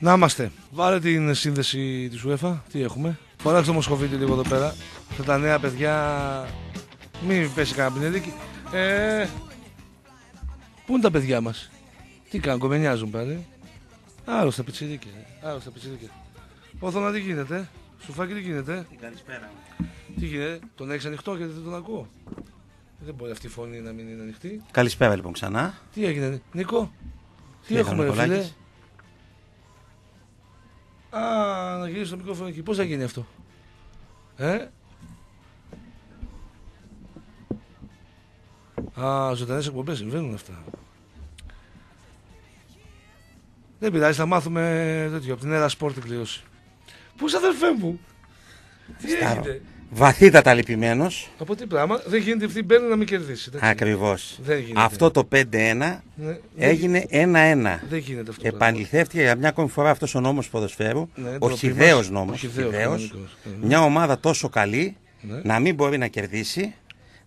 Να είμαστε. Βάλε την σύνδεση της UEFA. Τι έχουμε. Φοράξτε το Μοσχοβίτη λίγο εδώ πέρα. Αυτά τα νέα παιδιά. Μην πέσει κανένα πινελίκι. Ε, πού είναι τα παιδιά μας; Τι κάνουν, κομμενιάζουν πάλι. Άρρωστα πιτσιρίκια. Άρρωστα πιτσιρίκια. Όθωνα τι γίνεται; Σουφάκι τι γίνεται; Καλησπέρα. Τι γίνεται; Τον έχεις ανοιχτό γιατί δεν τον ακούω. Δεν μπορεί αυτή η φωνή να μην είναι ανοιχτή. Καλησπέρα λοιπόν ξανά. Τι έγινε, Νίκο; Τι, Τι έχουμε, ρε έκανε ο φίλε. Νικολάκης; Α, να γυρίσει το μικρόφωνο εκεί. Πώς θα γίνει αυτό; Ε; Α, ζωντανές εκπομπές συμβαίνουν αυτά. Δεν πειράζει, θα μάθουμε τέτοιο από την Έρα Σπορ την κλήρωση. Πού είσαι αδερφέ μου; Τι Σταύρο. έγινε; Βαθύτατα λυπημένος. Από τι πράγμα. Δεν γίνεται αυτή η μπαίνει να μην κερδίσει. εντάξει. Ακριβώς. Δεν γίνεται. Αυτό το 5-1 Ναι, δεν- έγινε 1-1. Δεν γίνεται αυτό. το πράγμα. Επανληθεύτηκε για μια ακόμη φορά αυτός ο νόμος ποδοσφαίρου. Ναι, ο ντροπή χιδαίο μας. νόμος. Ο χυδαίος κανονικός. Ναι. Μια ομάδα τόσο καλή Ναι. να μην μπορεί να κερδίσει,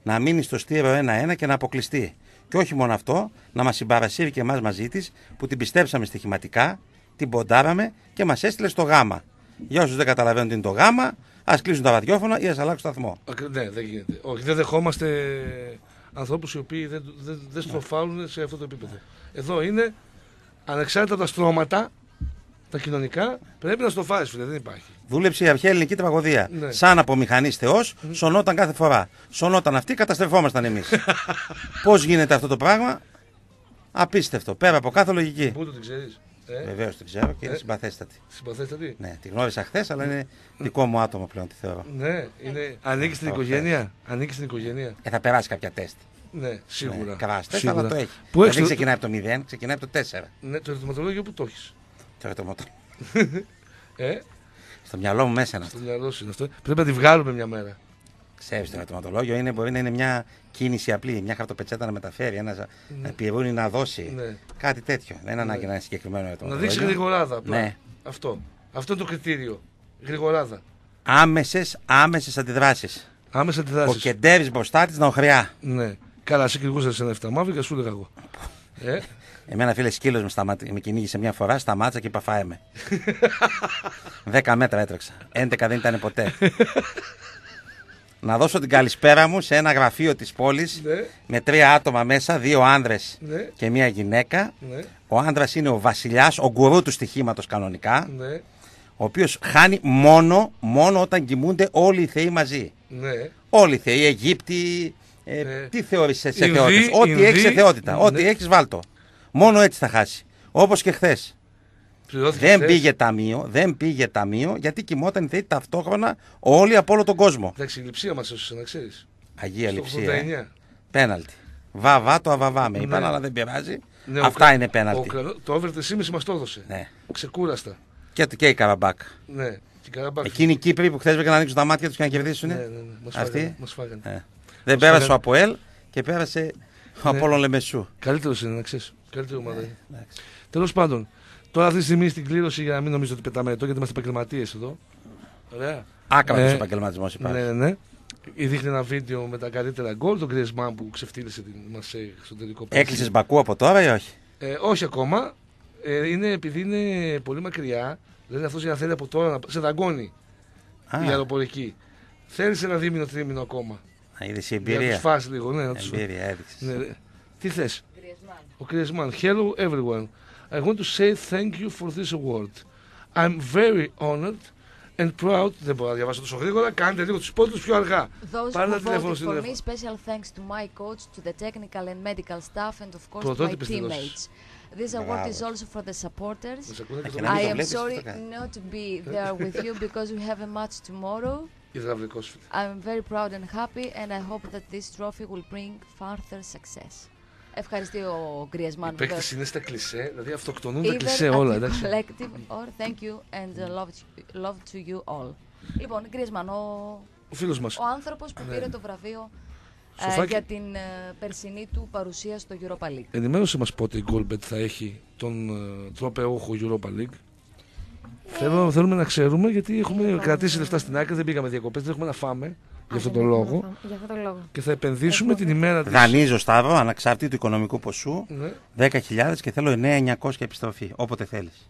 να μείνει στο στήριο 1-1 και να αποκλειστεί. Και όχι μόνο αυτό, να μας συμπαρασύρει και εμάς μαζί της που την πιστέψαμε στοιχηματικά, την ποντάραμε και μας έστειλε στο γάμα. Για όσους δεν καταλαβαίνουν τι είναι το γάμα, ας κλείσουν τα ραδιόφωνα ή ας αλλάξουν σταθμό. Ακρι- Ναι, δεν γίνεται. Όχι, δεν δεχόμαστε ανθρώπους οι οποίοι δεν, δεν, δεν στροφάλουν σε αυτό το επίπεδο. Εδώ είναι ανεξάρτητα από τα στρώματα, τα κοινωνικά, πρέπει να στροφάρει, φίλε, δεν υπάρχει. Δούλεψε η αρχαία ελληνική τραγωδία. Ναι. Σαν από μηχανή Θεό, σωνόταν κάθε φορά. Σωνόταν αυτή, καταστρεφόμασταν εμείς. Πώς γίνεται αυτό το πράγμα, απίστευτο. Πέρα από κάθε λογική. Πού το την ξέρεις; Ε, Βεβαίως την ξέρω και είναι Ε. συμπαθέστατη. συμπαθέστατη. Ναι, τη γνώρισα χθες, αλλά είναι δικό μου άτομο πλέον τη θεωρώ. Ναι, είναι... ανήκει στην Αυτό οικογένεια. Ανήκει στην οικογένεια. Ε, θα περάσει κάποια τεστ. Ναι, σίγουρα. Ναι, κράς τεστ, Σίγουρα. αλλά το έχει. Πού δεν έχεις το- ξεκινάει από το 0, ξεκινάει από το 4. Ναι, το ερωτηματολόγιο που το έχεις. Το ερωτηματο- Ε, Στο μυαλό μου μέσα είναι αυτό. στο μυαλό σου είναι αυτό. Πρέπει να τη βγάλουμε μια μέρα. Ξέρεις, το ερωτηματολόγιο είναι, μπορεί να είναι μια κίνηση απλή. Μια χαρτοπετσέτα να μεταφέρει, ένας να πληρώνει να δώσει. Ναι. Κάτι τέτοιο. Δεν είναι ανάγκη να είναι συγκεκριμένο Να ερωτηματολόγιο. δείξει γρηγοράδα. απλά. Ναι. Αυτό. Αυτό είναι το κριτήριο. Γρηγοράδα. Άμεσες άμεσες αντιδράσεις. Άμεσα Ο αντιδράσει. κεντέρης μπροστά της να οχριά. Ναι. Καλά, σε κυνηγούσα σε ένα 7 μαύρη και σου έλεγα εγώ. Ε, Εμένα φίλε σκύλος με, σταματ... με κυνήγησε μια φορά, σταμάτησα και είπα φάε με. 10 μέτρα έτρεξα. 11 δεν ήταν ποτέ. να δώσω την καλησπέρα μου σε ένα γραφείο της πόλης ναι, με τρία άτομα μέσα, δύο άνδρες ναι, και μία γυναίκα. ναι, Ο άνδρας είναι ο βασιλιάς, ο γκουρού του στοιχήματος κανονικά, ναι, ο οποίος χάνει μόνο, μόνο όταν κοιμούνται όλοι οι θεοί μαζί. ναι. Όλοι οι θεοί, Αιγύπτιοι, ε, Ε, τι θεωρείς σε, σε Ινδοί, θεότητες; Ό,τι Ινδοί, έχεις σε θεότητα, ναι. ό,τι έχεις βάλτο. Μόνο έτσι θα χάσει. Όπως και χθες. Πληρώθηκε Δεν χθες. πήγε ταμείο, δεν πήγε ταμείο, γιατί κοιμόταν η θεή ταυτόχρονα όλοι από όλο τον κόσμο. Εντάξει, η λειψία μας έσωσε, να ξέρεις. Αγία Στο λειψία. ε. 89. Πέναλτι. Βαβά το αβαβά με είπαν, Ναι. αλλά δεν πειράζει. Ναι, ο Αυτά Κα- είναι Ο, πέναλτι. Κρανό- το over 3,5 μας το έδωσε. Ναι. Ξεκούραστα. Και, και η Καραμπάκ. Ναι. Και Καραμπάκ. Εκείνοι οι Κύπροι που χθες βρήκαν να ανοίξουν τα μάτια τους και να κερδίσουν. Ναι, ναι, ναι. Μας Αυτοί; φάγανε. Μας φάγανε. Ε. Δεν πέρασε φάγανε. ο Αποέλ και πέρασε ο Ναι. Απόλλων Λεμεσού. Καλύτερος είναι, να ξέρεις. Καλύτερη ομάδα είναι. Εντάξει. Τέλος πάντων, τώρα αυτή τη στιγμή στην κλήρωση για να μην νομίζω ότι πετάμε το γιατί είμαστε επαγγελματίες εδώ. Ωραία. Άκρα Ε, τους επαγγελματισμό υπάρχει. Ναι, ναι, ναι. Δείχνει ένα βίντεο με τα καλύτερα γκολ. Τον Griezmann που ξεφτύλισε την Μασέη στο τελικό Έκλεισες Μπακού από τώρα ή όχι; Ε, όχι ακόμα. Ε, είναι επειδή είναι πολύ μακριά. Δηλαδή αυτός για να θέλει από τώρα να σε δαγκώνει Α, η αεροπορική. Θέλει ένα δίμηνο τρίμηνο ακόμα. να είδες η Για να τους εμπειρία. φας λίγο, ναι. Να τους... Εμπειρία έδειξες. ναι, ναι. Τι θες, Ο Griezmann. Hello everyone. I want to say thank you for this award. I'm very honored and proud. Δεν μπορώ να διαβάσω τόσο γρήγορα. Κάντε λίγο του πόντου πιο αργά. Those Πάρε who ένα τηλέφωνο voted στην for me, τηλέφωνο. special thanks to my coach, to the technical and medical staff, and of course to my Πρωτότυπες δηλώσεις. teammates. This award is Μπράβος. also for the supporters. Να σε ακούνε και Αχ, το να μην I το am βλέπεις, sorry τι θα κάνει. not to be there with you because we have a match tomorrow. Υδραυλικό σου. I'm very proud and happy, and I hope that this trophy will bring further success. Ευχαριστεί ο Οι Griezmann. παίκτε είναι στα κλισέ, δηλαδή αυτοκτονούν τα Either κλισέ at όλα, the εντάξει. collective or thank you and uh, love, to- love to you all. Λοιπόν, Griezmann, ο, Ο φίλος μας. ο άνθρωπος που Ναι. πήρε το βραβείο ε, Σοφάκι. για την ε, περσινή του παρουσία στο Europa League. Ενημέρωσε μας πότε η Goldbet θα έχει τον ε, τρόπεόχο Europa League. Θέλω, θέλουμε να ξέρουμε γιατί έχουμε Λοιπόν, κρατήσει ε, λεφτά στην άκρη, δεν πήγαμε διακοπές, δεν έχουμε να φάμε για Α, αυτόν δεν τον έχουμε λόγο. να φάμε. Για αυτόν τον λόγο. Και θα επενδύσουμε Έχουμε. την ημέρα τη. Δανείζω Σταύρο, αναξάρτητου οικονομικού ποσού, Ναι. 10.000 και θέλω 9.900 επιστροφή, όποτε θέλεις.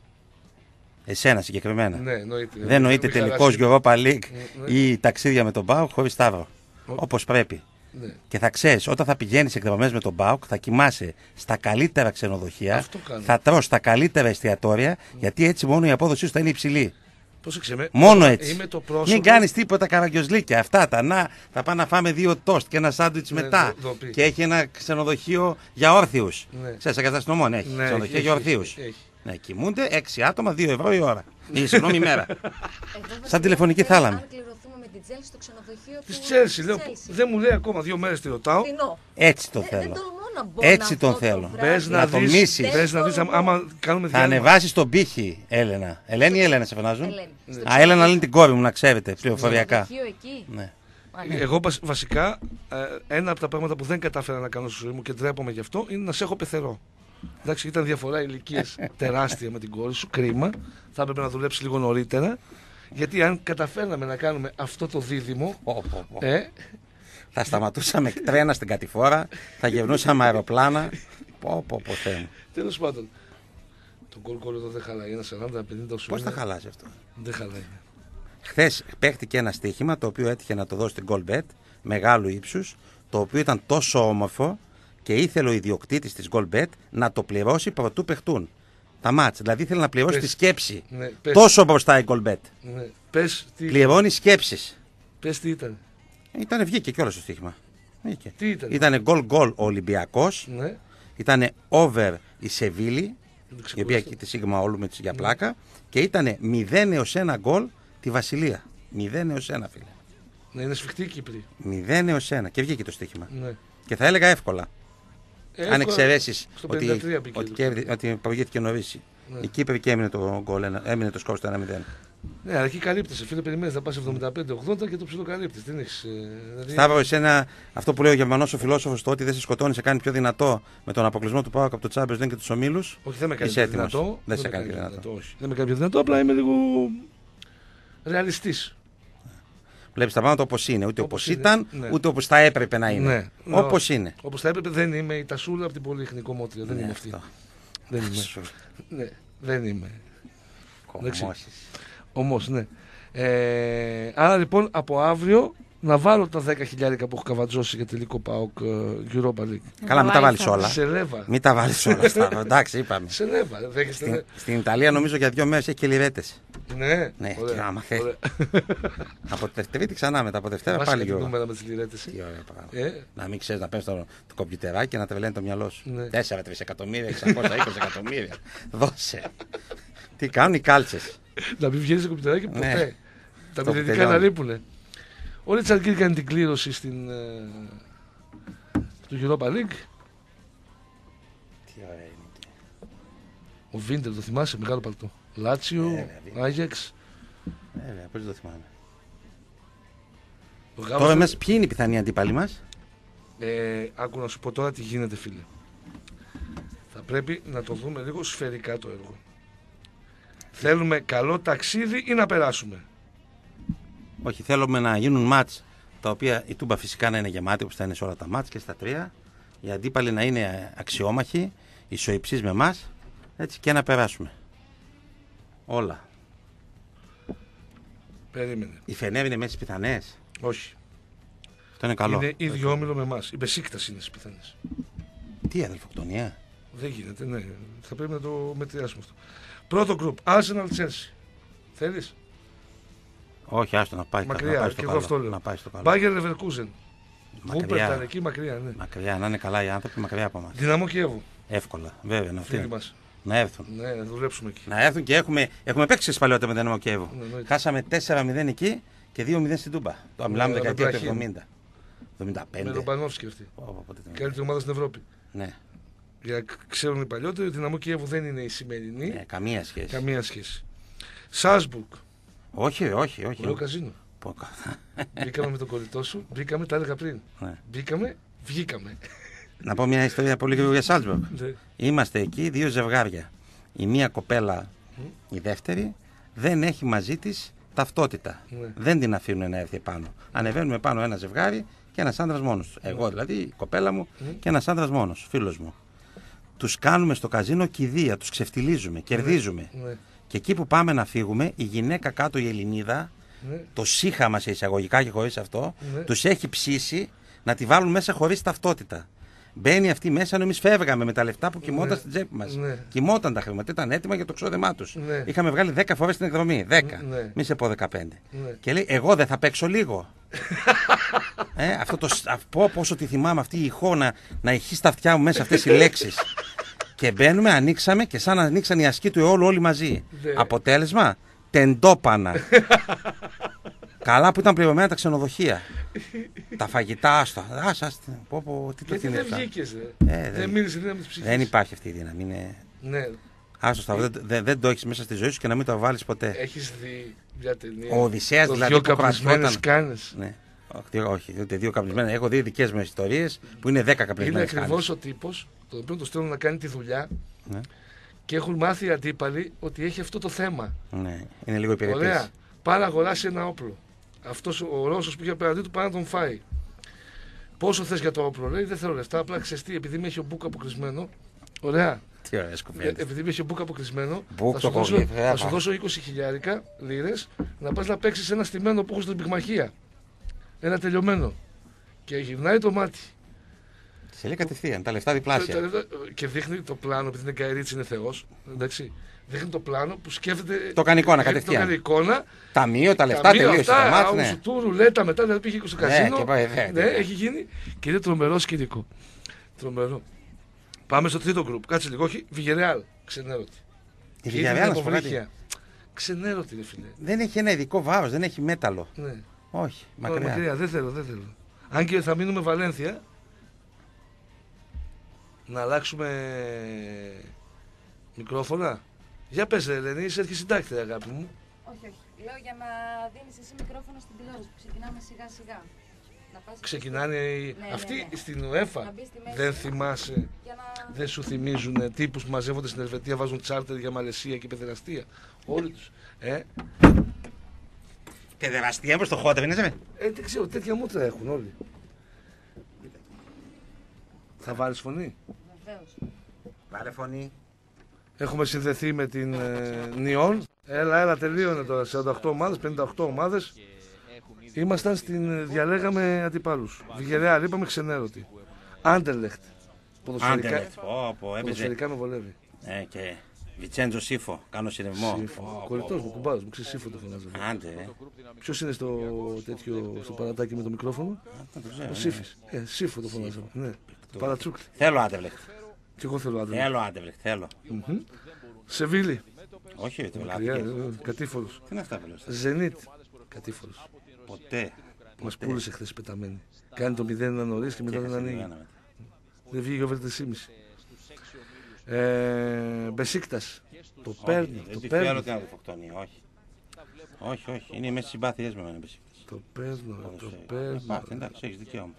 Εσένα συγκεκριμένα. Ναι, εννοείται. Δεν νοείται Μην τελικός χαλάσει. Europa League Ναι, ναι. ή ταξίδια με τον Μπάουκ χωρίς Σταύρο. Ο- Όπως πρέπει. Ναι. Και θα ξέρεις, όταν θα πηγαίνεις εκδρομές με τον Μπάουκ, θα κοιμάσαι στα καλύτερα ξενοδοχεία, Αυτό κάνω. θα τρως στα καλύτερα εστιατόρια, γιατί έτσι μόνο η απόδοσή σου θα είναι υψηλή. Πρόσεξε με. Μόνο έτσι. Είμαι το πρόσωπο. Μην κάνεις τίποτα καραγκιόζλικια. Αυτά τα να, θα πάμε να φάμε δύο τόστ και ένα σάντουιτς Ναι, μετά. δο- δοπή. Και έχει ένα ξενοδοχείο για όρθιους. Ναι. Σε καταστηνομών έχει. Ναι, ξενοδοχείο έχει, για έχει, ορθίου. έχει, έχει. Ναι, κοιμούνται 6 άτομα, 2 ευρώ η ώρα. Ή συγγνώμη ημέρα. Εγώ, βασικά, Σαν τηλεφωνική θέλω, θάλαμη. Αν κληρωθούμε με την Chelsea στο ξενοδοχείο Της του. Τσέλσι, λέω. Chelsea. Δεν μου λέει ακόμα δύο μέρες τη ρωτάω. Φθηνό. Έτσι το Δεν- Δεν θέλω. Τολμώ να μπω Έτσι να τον αυτό το θέλω. βράδυ. Πες να, Να το δεις, μίσεις. πες να δεις Δεν άμα κάνουμε Θα διάλειμμα. ανεβάσεις τον πύχη, Έλενα. Ελένη ή Έλενα σε φωνάζουν; Ελένη. Στο Α, Έλενα λένε την κόρη μου, να ξέρετε, πληροφοριακά. ξενοδοχείο εκεί. Ναι. Α, ναι. Εγώ βασ- βασικά ε, ένα από τα πράγματα που δεν κατάφερα να κάνω στη ζωή μου και ντρέπομαι γι' αυτό είναι να σε έχω πεθερό. Εντάξει, ήταν διαφορά ηλικίε τεράστια με την κόρη σου, κρίμα. Θα έπρεπε να δουλέψει λίγο νωρίτερα. Γιατί αν καταφέρναμε να κάνουμε αυτό το δίδυμο. Πω, πω, πω. Ε, Θα σταματούσαμε τρένα στην κατηφόρα, θα γυρνούσαμε αεροπλάνα. Πω, πω, πω, Θεέ μου. Τέλος πάντων. Το γκολ γκολ εδώ δεν χαλάει. Ένας 40-50 σου. Πώς είναι. θα χαλάσει αυτό; Δεν χαλάει. Χθες παίχτηκε ένα στοίχημα το οποίο έτυχε να το δώσει στην Goldbet μεγάλου ύψους, το οποίο ήταν τόσο όμορφο και ήθελε ο ιδιοκτήτης της Goldbet να το πληρώσει προτού παιχτούν. Τα μάτς. Δηλαδή ήθελε να πληρώσει Πες. τη σκέψη. Ναι, πες, Τόσο μπροστά η Goldbet. ναι, πες, τι, Πληρώνει σκέψεις. πες τι ήταν. Ήταν βγήκε κιόλα το στοίχημα. Βγήκε. Τι ήταν; Ήτανε γκολ γκολ ο Ολυμπιακός. Ναι, Ήτανε over η Σεβίλη, δεν το η οποία ξεκουραστώ. έχει τη σίγμα όλου με τις για πλάκα. Και ήτανε 0 έως 1 γκολ τη Βασιλεία. 0 έως 1 φίλε. Ναι, είναι σφιχτή η Κύπρη. 0 έως 1. Και βγήκε το στοίχημα. Ναι. Και θα έλεγα εύκολα. Εύκολα, αν εξαιρέσεις στο ότι, 53 πήγε ότι, το. κέρδι- ότι προηγήθηκε νωρί. Ναι. Η Κύπρη και έμεινε το, γκολ, ένα- έμεινε το σκορ στο 1-0. Ναι, αλλά εκεί καλύπτεσαι. Φίλε, περιμένεις να πας 75-80 και το ψιλοκαλύπτει. Δεν έχεις. Δηλαδή... Σταύρο, εσένα, αυτό που λέει ο Γερμανός ο φιλόσοφος, το ότι δεν σε σκοτώνει, σε κάνει πιο δυνατό με τον αποκλεισμό του Πάουκ από το Champions League και τους ομίλους. Όχι, δεν με κάνει Είσαι πιο έτοιμος. δυνατό. Δεν σε με κάνει πιο πιο δυνατό. όχι. Δεν με κάνει πιο δυνατό, απλά είμαι λίγο ρεαλιστής. Βλέπεις τα πράγματα όπως είναι. Ούτε όπως Όπως είναι, ήταν, ναι. ούτε όπως θα έπρεπε να είναι. Ναι. Όπως Όχι. είναι. Όπως θα έπρεπε, δεν είμαι η τασούλα από την πολυεθνικό μότρια. Δεν Ναι, είμαι αυτή. αυτό. Δεν είμαι. Σου. ναι, δεν είμαι. Κομμώσεις. Όμως, ναι. Ε, άρα λοιπόν από αύριο να βάλω τα 10 χιλιάρικα που έχω καβατζώσει για τελικό ΠΑΟΚ ε, Europa League. Καλά, μην τα βάλεις θα- όλα. Σε λέβα. Μην τα βάλεις όλα. Σταύρο. Εντάξει, είπαμε. Σε λέβα. δεν Δέχεστε. Στην, στην Ιταλία νομίζω για δύο μέρες έχει και λιβέτε. Ναι, Ναι, ωραία. και άμα θέλει. Ωραία. Από τη Τρίτη ξανά μετά από Δευτέρα Βάσε πάλι και γύρω. νούμερα με τις λιρέτες. Τι ωραία πράγμα. Ε, Να μην ξέρεις να παίρνεις το, το κομπιουτεράκι και να τρελαίνει το μυαλό σου. Ναι. 4 τρισεκατομμύρια, 620 εκατομμύρια. Δώσε. Τι κάνουν οι κάλτσες. Να μην βγαίνει στο κομπιουτεράκι ποτέ. Ναι. Τα Το μηδενικά τελειώνει. να λείπουνε. Ο Ρίτσαρντ Γκίλ κάνει την κλήρωση στην, ε, του Europa League. Τι ωραία είναι. Ο Βίντερ, το θυμάσαι, μεγάλο παλτό. Λάτσιο, Ναι, Βίντερ. Άγιαξ. Βέβαια, πώς το θυμάμαι. Ο Τώρα Γάβας- μέσα, ποιοι είναι οι πιθανοί αντίπαλοι μας; Ε, άκου να σου πω τώρα τι γίνεται, φίλε. Θα πρέπει να το δούμε λίγο σφαιρικά το έργο. Θέλουμε καλό ταξίδι ή να περάσουμε; Όχι, θέλουμε να γίνουν μάτς τα οποία η Τούμπα φυσικά να είναι γεμάτη όπως θα είναι σε όλα τα μάτς και στα τρία. Οι αντίπαλοι να είναι αξιόμαχοι, ισοϊψείς με εμάς έτσι και να περάσουμε. Όλα. Περίμενε. Η Φενέρ είναι μέσα στις πιθανές. Όχι. Αυτό είναι καλό. Είναι ίδιο όμιλο με εμάς. Η Μπεσίκτας είναι στις πιθανές. Τι αδελφοκτονία; Δεν γίνεται, ναι. Θα πρέπει να το μετριάσουμε αυτό. Πρώτο γκρουπ. Arsenal Chelsea. Θέλεις; Όχι, άστο να πάει, Μακριά, να πάει και στο εγώ καλό. αυτό λέω. Να πάει στο καλό. Μπάγκερ Leverkusen. Βούπερ Μακριά. ήταν εκεί μακριά, ναι. Μακριά, να είναι καλά οι άνθρωποι, μακριά από εμάς. Δυναμό Κιέβου. Εύκολα, βέβαια, να, Φίλοι φύγουν. μας. να έρθουν. Ναι, να δουλέψουμε εκεί. Να έρθουν και έχουμε, έχουμε παίξει στις παλαιότερα με την Δυναμό Κιέβου. Ναι, εννοείται. Χάσαμε 4-0 εκεί και 2-0 στην Τούμπα. Το μιλάμε με δεκαετία του Μπραχήμ. 70. 75. Με τον Πανόφσκι αυτή. Πω, πω, πότε ήταν. Καλύτερη ομάδα στην Ευρώπη. Ναι, Για να ξέρουν οι παλιότεροι, η Δυναμό Κιέβου δεν είναι η σημερινή. ναι, καμία σχέση. Καμία σχέση. Σάσμπουργκ. Όχι, όχι, όχι. Ωραίο καζίνο. Πω, κα- Μπήκαμε με τον κολλητό σου. Μπήκαμε, τα έλεγα πριν. ναι. Μπήκαμε, βγήκαμε. Να πω μια ιστορία πολύ γρήγορα για Σάλτσμπουργκ. Ναι. Είμαστε εκεί δύο ζευγάρια. Η μία κοπέλα, η δεύτερη, δεν έχει μαζί της ταυτότητα. Ναι. Δεν την αφήνουν να έρθει επάνω. Ανεβαίνουμε πάνω ένα ζευγάρι και ένας άντρα μόνος. Εγώ δηλαδή, η κοπέλα μου και ένας άντρα μόνος, φίλος μου. Τους κάνουμε στο καζίνο κηδεία, τους ξεφτιλίζουμε, κερδίζουμε. Ναι. Και εκεί που πάμε να φύγουμε, η γυναίκα κάτω η Ελληνίδα, Ναι. το σύχαμα σε εισαγωγικά και χωρίς αυτό, Ναι. τους έχει ψήσει να τη βάλουν μέσα χωρίς ταυτότητα. Μπαίνει αυτή μέσα, ενώ εμείς φεύγαμε με τα λεφτά που κοιμόταν Ναι. στην τσέπη μας. Ναι. Κοιμόταν τα χρήματα, ήταν έτοιμα για το ξόδεμά τους. Ναι. Είχαμε βγάλει 10 φορέ την εκδρομή. 10. Ναι. Μη σε πω 15. Ναι. Και λέει, Εγώ δεν θα παίξω λίγο. ε, αυτό το, σ- αυ- πω, πόσο τη θυμάμαι αυτή η ηχό να, να ηχεί στα αυτιά μου μέσα αυτές οι λέξεις. Και μπαίνουμε, ανοίξαμε και σαν να ανοίξαν οι ασκοί του αιώλου όλοι μαζί. Ναι. Αποτέλεσμα, τεντόπανα. Καλά που ήταν πληρωμένα τα ξενοδοχεία. τα φαγητά, άστα. Ας, ας, πω, πω, τι το Γιατί είναι δεν αυτά. βγήκες, ρε. Ε, δεν δεν- μείνεις στη δύναμη της ψυχής. Δεν υπάρχει αυτή η δύναμη. Είναι... Ναι. Άστο, Σταύρο, δεν, δεν, δεν το έχεις μέσα στη ζωή σου και να μην το βάλεις ποτέ. Έχεις δει μια ταινία. Ο Οδυσσέας το δηλαδή Δυο που καπνισμένες κρατιόταν- κάνες. Ναι. Όχι, δύο- όχι, ούτε δύο καπνισμένα. Έχω δει δικές μου ιστορίες που είναι δέκα Είναι καπνισμένε. ακριβώς ο τύπος, τον οποίο το στέλνουν να κάνει τη δουλειά Ναι. και έχουν μάθει οι αντίπαλοι ότι έχει αυτό το θέμα. Ναι, είναι λίγο υπηρετής. Ωραία. Πάει να αγοράσει ένα όπλο. Αυτός ο Ρώσος που είχε απέναντί του πάει να τον φάει. Πόσο θες για το όπλο, λέει, δεν θέλω λεφτά. Απλά ξεστή, επειδή με έχει ο Μπούκ αποκλεισμένο. Ωραία. Τι ωραία Ε, κουβέντα. επειδή με έχει ο Μπούκ αποκλεισμένο, Μπουκ θα, το σου δώσω, έχω δει, θα σου ε, δώσω 20 χιλιάρικα λίρες να πας να παίξεις ένα στημένο που έχω στην πυγμαχία. Ένα τελειωμένο. Και γυρνάει το μάτι. Σε λέει κατευθείαν, τα λεφτά Τα διπλάσια. λεφτά- Και δείχνει το πλάνο, επειδή είναι Γκαϊρίτσι, είναι Θεός. Εντάξει. Δείχνει το πλάνο που σκέφτεται. Το κάνει εικόνα, δείχνει κατευθείαν. Το κάνει εικόνα. Ταμείο, τα λεφτά ταμείο, τελείωσε. αυτά, Το μάτι, ναι. άουσου του, ρουλέτα μετά, δηλαδή πήγε στο Ναι, καζίνο. και πάει, ναι, ναι, ναι. έχει γίνει. Και είναι τρομερό σκηνικό. Τρομερό. Πάμε στο τρίτο γκρουπ. Κάτσε λίγο. Όχι, Βιγερεάλ. Ξενέρωτη. Η Και Villarreal, είδε να σου πω κάτι. υποβρύχια. Ξενέρωτη, ρε φίλε. Δεν έχει ένα ειδικό βάρος, δεν έχει μέταλλο. Ναι. Όχι, Μακριά. μακριά. μακριά. Δεν θέλω, δεν θέλω. Αν και θα μείνουμε Βαλένθια. Να αλλάξουμε μικρόφωνα. Για πες ρε Ελένη, είσαι αρχισυντάκτρια αγάπη μου. Όχι, όχι. Λέω για να δίνεις εσύ μικρόφωνο στην τηλεόραση που ξεκινάμε σιγά σιγά. Να πας Ξεκινάνε οι... Ναι, ναι, Αυτοί ναι. στην Να UEFA μπεις στη μέση. δεν θυμάσαι, για να... δεν σου θυμίζουν τύπους που μαζεύονται στην Ελβετία, βάζουν τσάρτερ για Μαλαισία και παιδεραστία. Όλοι τους. Ε, Παιδεραστία μπρο στο χώτα, δεν είσαι. ε, δεν ξέρω, τέτοια μούτρα έχουν όλοι. Θα βάλεις φωνή; Βεβαίως. Βάλε φωνή. Έχουμε συνδεθεί με την ε, Νιόν. Έλα, έλα, τελείωνε τώρα. 48 ομάδες, 58 ομάδες. Ήμασταν στην. ε, Διαλέγαμε αντιπάλους. Βιγερεάλ, είπαμε ξενέρωτη. Άντερλεχτ. Ποδοσφαιρικά, Άντε, πω, πω, έπαιζε. ποδοσφαιρικά με βολεύει. Ε, και Βιτσέντζο Σύφο, κάνω συνευμό. Σύφο. Κοριτός μου, κουμπάρος μου, ξέρεις Σύφο το φωνάζω. Άντε, ε. Ποιος είναι στο τέτοιο, στο παρατάκι με το μικρόφωνο; Δεν το ξέρω, Ο ναι. Σύφης. Ε, Σύφο το φωνάζω. Ναι. Το παρατσούκλι. Θέλω Άντεβλεχτ. Και εγώ θέλω άντρε. Θέλω Άντεβλεχτ, θέλω. Σεβίλη. Όχι, το Μακριά, λάθος. ε, κατήφορος. Τι είναι αυτά που λες. Ζενίτ. Κατήφορος. Ποτέ. Μας πούλησε χθες πεταμένη. Κάνει το 0 ένα νωρίς και μετά δεν ανοίγει. Δεν βγήκε over 3,5. Ε, Μπεσίκτας. Το παίρνω. Δεν Το τη θέλω παίρνω. την αυτοκτονία, όχι. Όχι, όχι, είναι μέσα στις συμπάθειές μου εμένα. Μπεσίκτας. Το παίρνω. Το Ποδοσφαίρο. παίρνω. Εντάξει, εντάξει, έχεις δικαίωμα.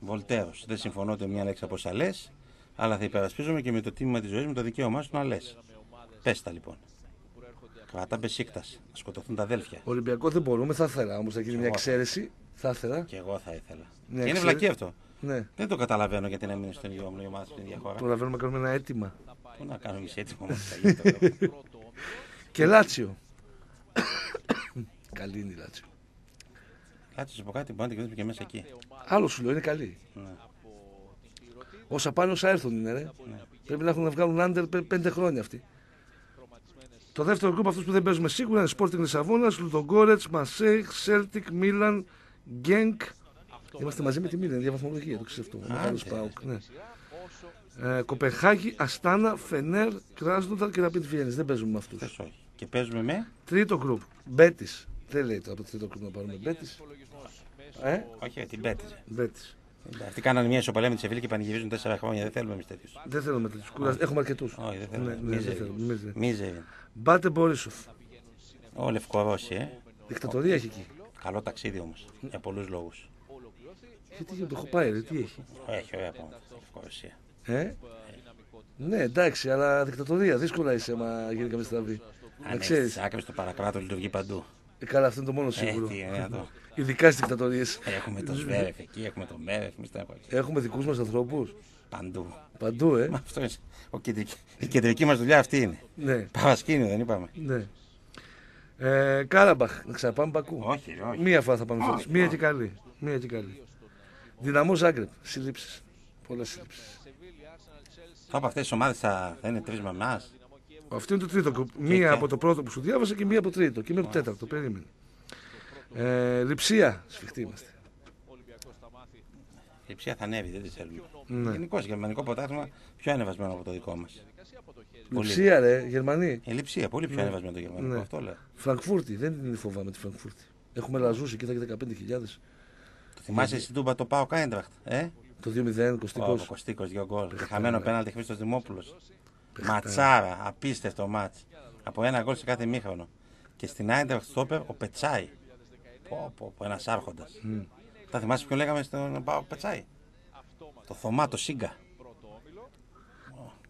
Βολτέο. Δεν συμφωνώ ούτε μια λέξη από όσα λε, αλλά θα υπερασπίζομαι και με το τίμημα της ζωής μου το δικαίωμά σου να λες. Πες τα λοιπόν. Κρατά μπεσίκτας. Να σκοτωθούν τα αδέλφια. Ολυμπιακό δεν μπορούμε. Θα ήθελα όμως να γίνει μια Εγώ. εξαίρεση. Θα ήθελα. Και εγώ θα ήθελα. Ναι, και είναι ξέρει- βλακή αυτό. Ναι. Δεν το καταλαβαίνω γιατί να μείνεις στον ίδιο όμιλο η ομάδα στην ίδια χώρα. Προλαβαίνουμε να κάνουμε ένα αίτημα. Πού να κάνω εμείς έτοιμο μα τα γίνεται. Και Λάτσιο. Καλή είναι η Λάτσιο. Κάτσε σου πω κάτι, μπορεί να την κρατήσουμε και μέσα εκεί. Άλλο σου λέω, είναι καλή. Ναι. Όσα πάνε, όσα έρθουν είναι, ρε. Πρέπει να έχουν να βγάλουν άντερ πέ- πέντε χρόνια αυτοί. Το δεύτερο γκρουπ αυτούς που δεν παίζουμε σίγουρα είναι Sporting Λισαβόνας, Λουτογκόρετ, Μασέιχ, Celtic, Μίλαν, Γκένκ. Είμαστε μαζί με τη Μίλαν, διαβαθμολογία, το ξέρει αυτό. Μεγάλος ΠΑΟΚ, ναι. Ε, Κοπεχάγη, Αστάνα, Φενέρ, Κράσνονταρ και Ραπίντ Βιέννης. Δεν παίζουμε με αυτούς. Θες όχι. Και παίζουμε με; Τρίτο γκρουπ. Μπέτης. Δεν λέει τώρα από το τρίτο γκρουπ να πάρουμε Μπέτης. Ε, Όχι, την πέτυζε. Μπέτης. Αυτοί κάνανε μια ισοπαλία με της Σεβίλη και πανηγυρίζουν τέσσερα χρόνια. Δεν θέλουμε εμείς τέτοιους. Δεν θέλουμε τέτοιους κουρασ... Έχουμε αρκετούς. Όχι, δεν Ναι, θέλουμε. ναι, δεν Μίζερη. θέλουμε. Μίζερη. Μίζερη. Μπάτε Μπόρισοφ. Ο Λευκορώσι, ε. Δικτατορία έχει εκεί. Καλό ταξίδι όμως. Για πολλούς λόγους. Γιατί το έχω πάει, ρε, τι έχει; Έχει ωραία πράγματα. Λευκορωσία. Ε; Ναι, εντάξει, αλλά δικτατορία. Δύσκολα είσαι άμα γίνει καμία στραβή. Να Αν ξέρεις. έχει άκρη στο παρακράτο λειτουργεί παντού. Ε, καλά, αυτό είναι το μόνο σίγουρο. Ε, τι είναι αυτό. Ειδικά στις δικτατορίες. Έχουμε το Σβέρεφ εκεί, έχουμε το Μέρεφ, μη στεναχωρείς. Έχουμε δικούς μας ανθρώπους. Παντού. Παντού, ε. Μα αυτό είναι. Ο κεντρική, η κεντρική μας δουλειά αυτή είναι. ναι, Παρασκήνιο δεν είπαμε. ναι. Ε, Κάραμπαχ, να ξαναπάμε Μπακού. Όχι, ρε, όχι. Μία φορά θα πάμε Όχι, φέτος. Μία όχι. και καλή. Μία και καλή. Δυναμό Ζάγκρεπ. Συλλήψεις. Πολλές συλλήψεις. Από αυτές τις ομάδες θα, θα είναι τρεις με εμάς. Αυτό είναι το τρίτο γκρουπ. Μία και- από το πρώτο που σου διάβασα και μία από το τρίτο. Και μία από το τέταρτο. Περίμενε. Ε, λειψία. Σφιχτοί είμαστε. Η ψία θα ανέβει, δεν τη θέλουμε. Ναι. Γενικώς, γερμανικό πρωτάθλημα πιο ανεβασμένο από το δικό μας. Πολύ. Λειψία, ρε. Γερμανοί. Η λειψία, πολύ πιο ανεβασμένο το γερμανικό. Ναι. Αυτό λέω. Φραγκφούρτη. Δεν την φοβάμαι τη Φραγκφούρτη. Έχουμε λαζούσει εκεί θα και 15.000. Το θυμάσαι εσύ τούμπα το πάω Κάιντραχτ. Ε; Το 2-0, Ο Κωστικός. Κωστίκο, δύο γκολ. Και Παιχτάρα. χαμένο πέναλτι Χρήστο Δημόπουλος. Ματσάρα, απίστευτο μάτς. Από ένα γκολ σε κάθε μήχρονο. Και στην Άιντραχτ Στόπερ ο Πετσάι. Πω, πω, πω, ένας άρχοντας. Θα θυμάσαι ποιον λέγαμε στον Πάο Πετσάι. Το Θωμά, το Σίγκα.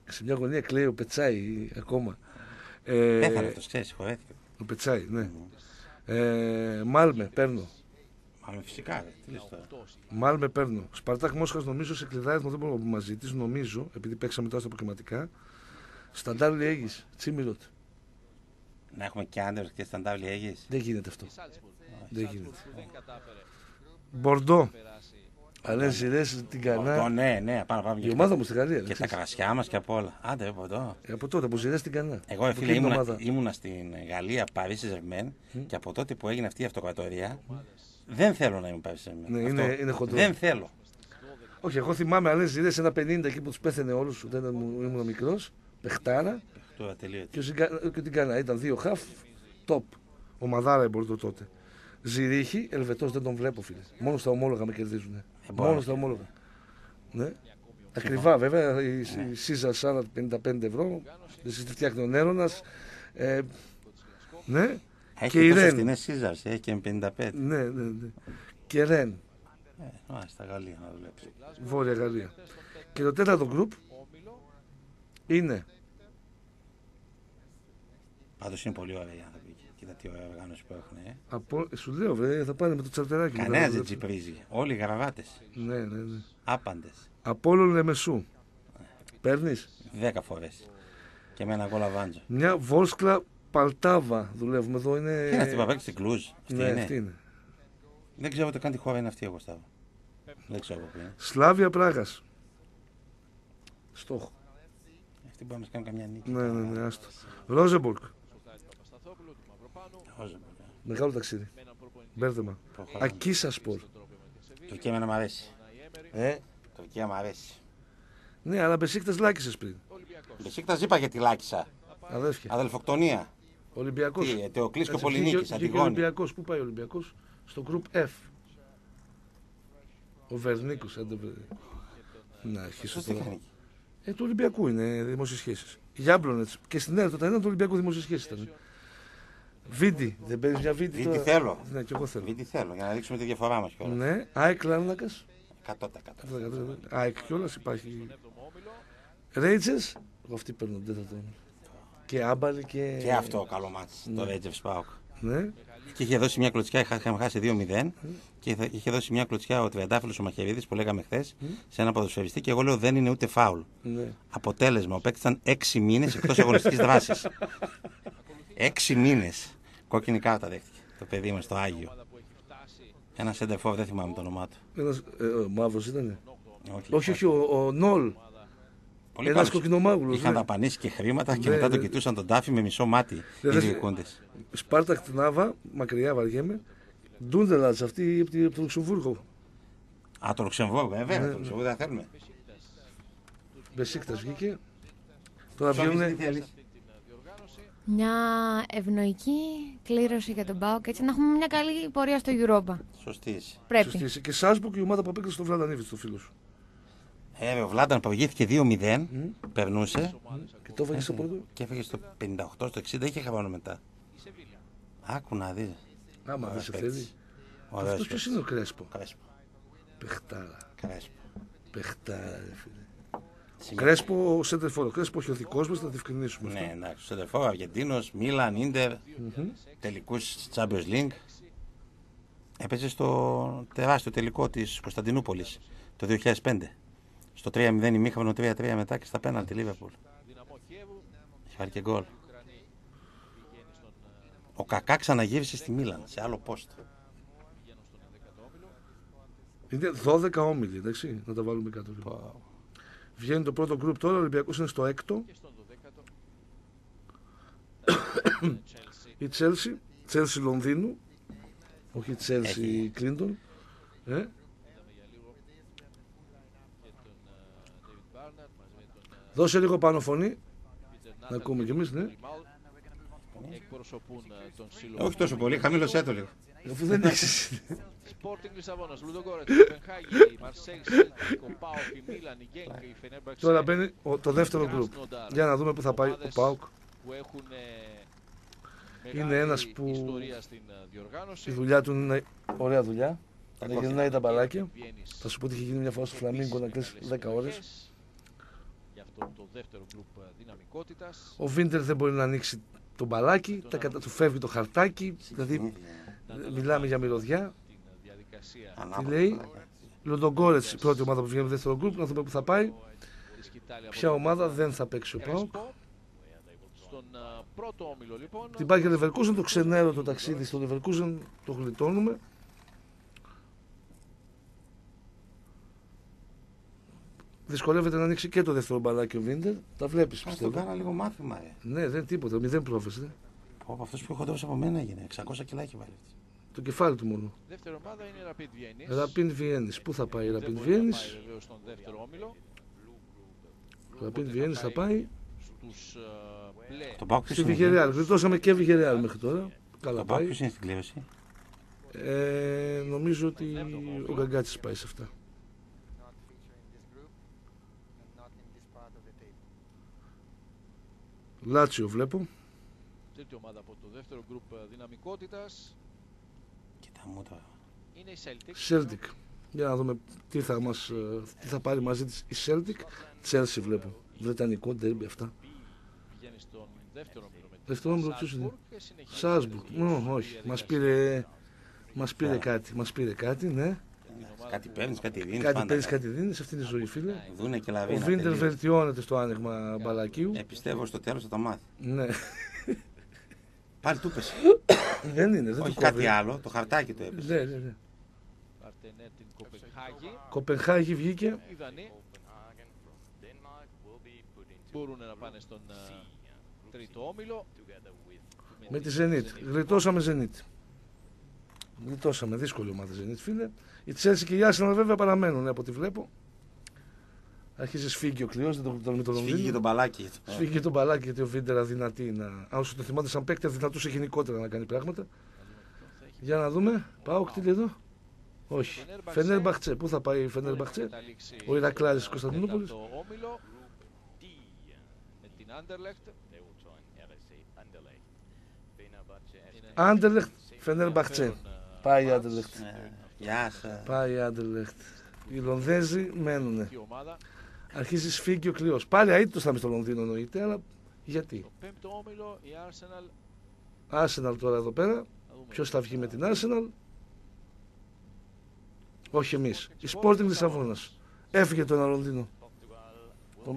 Σε μια γωνία κλαίει ο Πετσάι ακόμα. Ε, Πέθανε αυτός, ξέρεις, συγχωρέθηκε. ο Πετσάι, ναι. Ε, Μάλμε, παίρνω. Μα με φυσικά, ρε. Τι λες τώρα. Μάλμε παίρνω. Σπαρτάκ Μόσχας νομίζω σε κλειδά αριθμό δεν μπορούμε να πούμε μαζί της. Νομίζω, επειδή παίξαμε τώρα στα προκριματικά. Σταντάρ Λιέγης, Τσίμιροτ. Να έχουμε και άντερ και σταντάβλη έγη. Δεν γίνεται αυτό. Δεν γίνεται. Μπορντό. Αλλά ζηρέ την Κανά. Ναι, ναι, πάνω πάμε Η και, ομάδα μου στη Γαλλία. και δεν τα ξέρεις. κρασιά μας και απ' όλα. Άντε, από εδώ. Ε, Από τότε, από ζηρέ στην Κανά. Εγώ, ε, Από φίλε, εκείνη την ήμουνα, ομάδα. ήμουνα στην Γαλλία, Παρίσι Ζερμέν και από τότε που έγινε αυτή η αυτοκρατορία δεν θέλω να είμαι Παρίσι Ζερμέν. Ναι, είναι- είναι χοντρό. Δεν θέλω. Όχι, εγώ θυμάμαι αλλά ζηρέ ένα 50 εκεί που τους πέθανε όλους όταν ήμουν ήμουν μικρός. Πεχτάρα. Τώρα τελείωσε. Και, ο Ζιγκα- και την Κανά. Ήταν δύο χαφ. Top. Ο Μαδάρα Μπορντό τότε. Ζηρίχη, Ελβετός δεν τον βλέπω, φίλε. Μόνο στα ομόλογα με κερδίζουν. μπορώ. Μόνο στα ομόλογα. Ναι. Ακριβά βέβαια. Η, η Σίζα Σάλατ 55 ευρώ. Δεν τη φτιάχνει ο Νέρονας. Ε, ναι. Έχει και η τόσο Ρεν. φθηνές Caesars, έχει και 55. Ναι, ναι, ναι. Και Ρεν, Ε, α, στα Γαλλία να δουλέψει. Βόρεια Γαλλία. Και το τέταρτο γκρουπ είναι Πάντως είναι πολύ ωραία οι άνθρωποι. εκεί. Κοίτα τι ωραία οργάνωση που έχουν. Ε. από, σου λέω, βέβαια, θα πάνε με το τσαρτεράκι. μετά Κανένα να δεν δουλέψουν. τσιπρίζει. Όλοι οι γραβάτες. Ναι, ναι, ναι. Άπαντες. Απόλλων Λεμεσού. Παίρνεις; Δέκα φορές. Και με ένα γκολ αβάντζο. Μια Βόλσκλα Παλτάβα δουλεύουμε εδώ. Είναι... Τι είναι αυτή που παίξει στην Κλουζ. Αυτή ναι, είναι; αυτή είναι. Δεν ξέρω ούτε καν τι χώρα είναι αυτή, εγώ στάβω. Δεν ξέρω από πού είναι. Σλάβια Πράγας. Στόχο. Αυτή μπορεί να μας κάνει καμιά νίκη. Ναι, ναι, ναι, άστο. Ρόζεμπορκ. Ρόζεμπορκ, ε. Μεγάλο ταξίδι. Μπέρδεμα. Προχωράμε. Ακίσα Σπορ. Τουρκία εμένα μου αρέσει. Ε; Τουρκία μου αρέσει. Ναι, αλλά μπεσίκτε λάκησες πριν. Μπεσίκτας είπα για τη Λάκησα. Αδέρφια. Αδελφοκτονία. Ολυμπιακός. Τι, ε, Τεοκλής και ο Πολυνίκης, Ο Αντιγόνη. Ολυμπιακός. Πού πάει ο Ολυμπιακός; Στο group F. Ο Βερνίκος. Να αρχίσω Ποιος τι τώρα. κάνει εκεί. Ε, του Ολυμπιακού είναι δημόσιες σχέσεις. Γιάμπλονετ. Και στην ΕΡΤ όταν ήταν του Ολυμπιακού δημόσιες σχέσεις ήταν. Βίντι. Δεν παίρνει μια βίντι. Βίντι τώρα; θέλω. Ναι, και εγώ θέλω. Βίτι θέλω για να δείξουμε τη διαφορά μας κιόλας. Ναι, ΑΕΚ Λάρνακας. 100%. ΑΕΚ κιόλας υπάρχει. Ρέιτζερ. Εγώ αυτή παίρνω δεν θα το. Και άμπαλι και. Και αυτό καλό μάτς, το Ρέτζεφ Σπάουκ. Ναι. Και είχε δώσει μια κλωτσιά, είχα- είχαμε χάσει 2-0 και είχε- είχε δώσει μια κλωτσιά ο Τριαντάφυλλος ο Μαχαιρίδης που λέγαμε χθες σε ένα ποδοσφαιριστή και εγώ λέω δεν είναι ούτε φάουλ. ναι. Αποτέλεσμα, ο παίκτης ήταν 6 μήνες εκτός αγωνιστικής δράσης. 6 μήνες. Κόκκινη κάρτα δέχτηκε το παιδί μας στο Άγιο. Ένα σέντερφορ, δεν θυμάμαι το όνομά του. Ένας, ε, ο μαύρος ήταν. Όχι, Όχι, όχι, ο, ο Νολ. Πολύ Ένας καλός. κοκκινομάγουλος, Είχαν ναι. δαπανίσει και χρήματα και Ναι, μετά τον ναι. κοιτούσαν τον τάφι με μισό μάτι οι Δεν θες- διοικούντες. Σπάρτακ Νάβα, μακριά βαριέμαι. Ντούντελατς αυτή από τη- από το Λουξεμβούργο. Α, το Λουξεμβούργο, ε, βέβαια, Ναι, το Λουξεμβούργο δεν θέλουμε. Μπεσίκτας βγήκε. Τώρα Σόφης, τι βγαίνουν. θέλεις; Μια ευνοϊκή κλήρωση για τον ΠΑΟΚ έτσι να έχουμε μια καλή πορεία στο Europa. Σωστή είσαι. Πρέπει. Και Σάσμπουργκ η ομάδα που απέκλεισε στο Βλαντανίβιτ, το φίλο σου. Ε, ο Βλάνταν προηγήθηκε 2-0, περνούσε Και το έφαγε στο πρώτο. και έφεγε στο 58, στο 60, είχε χαμένο μετά. Άκου να δεις. Άμα δεν Ωραίος σε παίκτης. θέλει. Ωραίος Αυτός ποιος παίκτης. είναι ο Κρέσπο; Κρέσπο. Πεχτάρα. Κρέσπο. Πεχτάρα, ρε φίλε. Σήμερα. Κρέσπο, Σέντερφορ. Κρέσπο, όχι ο δικός μας, θα το διευκρινίσουμε Ναι, αυτό. εντάξει. Σεντερφόρ, Αργεντίνος, Μίλαν, Ιντερ, τελικούς Champions League. Έπαιζε στο τεράστιο τελικό της Κωνσταντινούπολης το 2005. Στο 3-0 ημίχρονο 3-3 μετά και στα πέναλτι Λίβερπουλ. Έχει βάλει και γκολ. Ο Κακά ξαναγύρισε στη Μίλαν σε άλλο πόστο. Είναι 12 όμιλοι, εντάξει, να τα βάλουμε κάτω. λίγο. Βγαίνει το πρώτο γκρουπ τώρα, ο Ολυμπιακός είναι στο έκτο. η Τσέλσι, Τσέλσι Λονδίνου, όχι η Τσέλσι Έχει. Κλίντον. Ε, δώσε λίγο πάνω φωνή, να ακούμε κι εμείς, ναι. Εκπροσωπούν ε, τον σύλλογο. Όχι τόσο πολύ, χαμήλωσέ το λίγο. Αφού δεν έχεις... Sporting Λισαβόνας, Λουδογκόρετ, Κοπενχάγη, Μαρσέη, Σέλτικ, ο Πάοκ, η Μίλαν, η Γκένκ, η Φενέρμπαχτσε. Τώρα μπαίνει ο- το δεύτερο γκρουπ. Για να δούμε πού θα πάει ο Πάουκ. Που έχουν ε, Είναι μεγάλη ένας που- ιστορία στην ε, διοργάνωση. Η δουλειά του είναι ωραία δουλειά. Τα Να κόφια. γυρνάει τα μπαλάκια. Βιέννης Θα σου πω ότι είχε γίνει μια φορά στο Φλαμίγκο να κλείσει επίσης 10 ώρες. Συμμετοχές. Γι' αυτό το δεύτερο γκρουπ ε, δυναμικότητας. Ο Βίντερ δεν μπορεί να ανοίξει το μπαλάκι, τα κατα... του φεύγει το χαρτάκι. Δηλαδή μιλάμε για μυρωδιά. Την ε, διαδικασία Ανάποδα. λέει; Λοντογκόρετς η πρώτη ομάδα που βγαίνει στο δεύτερο γκρουπ. Να δούμε πού θα πάει. της σκητάλη από Ποια τον ομάδα δεν θα παίξει ο Πάουκ. Κρέσπο. Στον ε, πρώτο όμιλο λοιπόν. Την πάει και Leverkusen, το ξενέρω το ταξίδι στο Leverkusen, το γλιτώνουμε. Δυσκολεύεται να ανοίξει και το δεύτερο μπαλάκι ο Βίντερ. Τα βλέπεις Ας τον πιστεύω. κάνα λίγο μάθημα, ε. Ναι, δεν τίποτα. Μηδέν πρόφεση. Από αυτός πιο χοντρός από μένα έγινε. 600 κιλά έχει βάλει. Το κεφάλι του μόνο. Δεύτερη ομάδα είναι η Rapid Βιέννης. Ραπίν Βιέννη. Πού θα πάει η Δεν Ραπίν μπορεί να Βιέννη. πάει βεβαίως στον δεύτερο όμιλο. Ραπίν Βιέννη θα πάει Στους ε, μπλε Τον Πάουκ στη ποιος είναι; Βιγερεάλ. Γλιτώσαμε και Βιγερεάλ μέχρι τώρα. Καλά Τον Πάουκ πάει. ποιος είναι στην κλήρωση; Ε, νομίζω ότι ο Γκαγκάτσης πάει σε αυτά. Λάτσιο βλέπω. τρίτη ομάδα από το δεύτερο γκρουπ ε, δυναμικότητας Κοίτα μου τώρα. είναι η Celtic. Celtic. Για να δούμε τι θα, μας, ε, τι θα πάρει μαζί της η Celtic. Chelsea βλέπω. Βρετανικό ντέρμπι αυτά. Πηγαίνει στον δεύτερο όμιλο με Δεύτερο όμιλο ποιος είναι; Salzburg και συνεχίζει Σάσμπουργκ. τη όχι. διαδικασία. Μας πήρε, μας πήρε κάτι. Μας πήρε κάτι, ναι. Κάτι παίρνεις, κάτι δίνεις. Κάτι πάντα παίρνει, κάτι δίνεις. Σε αυτή τη ζωή, φίλε. Δούνε και Ο λαβίνα. Βίντερ τελείως. βελτιώνεται στο άνοιγμα μπαλακίου. Ε, πιστεύω στο τέλος θα τα μάθει. Ναι. Πάλι του πέσει. δεν είναι, δεν Όχι του κάτι κόβει. άλλο, το χαρτάκι του έπεσε. Ναι, ναι, ναι. Παρτενέρ την Κοπενχάγη. Κοπενχάγη βγήκε. Οι Δανείοι μπορούν να πάνε στον ε, τρίτο όμιλο. Με τη Zenit. Γλιτώσαμε Zenit. Γλιτώσαμε. Δύσκολη ομάδα Zenit, φίλε. Η Chelsea και η Arsenal βέβαια παραμένουν, ναι, από ό,τι βλέπω. Αρχίζει σφίγγει ο κλειός, δεν το γλιτώνουμε το Σφίγγει και Λονδίνο. τον μπαλάκι. Σφίγγει και τον μπαλάκι γιατί ο Βίντερ αδυνατεί να. Αν όσο το θυμάται σαν παίκτη, αδυνατούσε γενικότερα να κάνει πράγματα. Για να δούμε. Πάω κτίρι εδώ; Όχι. Φενέρ Μπαχτσέ. Πού θα πάει η Φενέρ Μπαχτσέ. Ο Ηρακλάδης της Κωνσταντινούπολης. Το όμιλο με την Anderlecht. Είναι Άντερλεχτ. Φενέρ Μπαχτσέ. Ενδιαφέρον, ε, Πάει η μάτς. Άντερλεχτ. Γεια σας. Πάει η Άντερλεχτ. Οι Λονδέζοι μένουνε. Η ομάδα. Αρχίζει σφίγγει ο κλειό. Πάλι αίτητος θα είμαι στο Λονδίνο εννοείται, αλλά γιατί; Το πέμπτο όμιλο η Arsenal. Arsenal τώρα εδώ πέρα. Θα δούμε Ποιος τι θα βγει με την κάνει. Arsenal; Όχι εμείς. Η Sporting Λισαβόνας. Έφυγε το ένα Λονδίνο.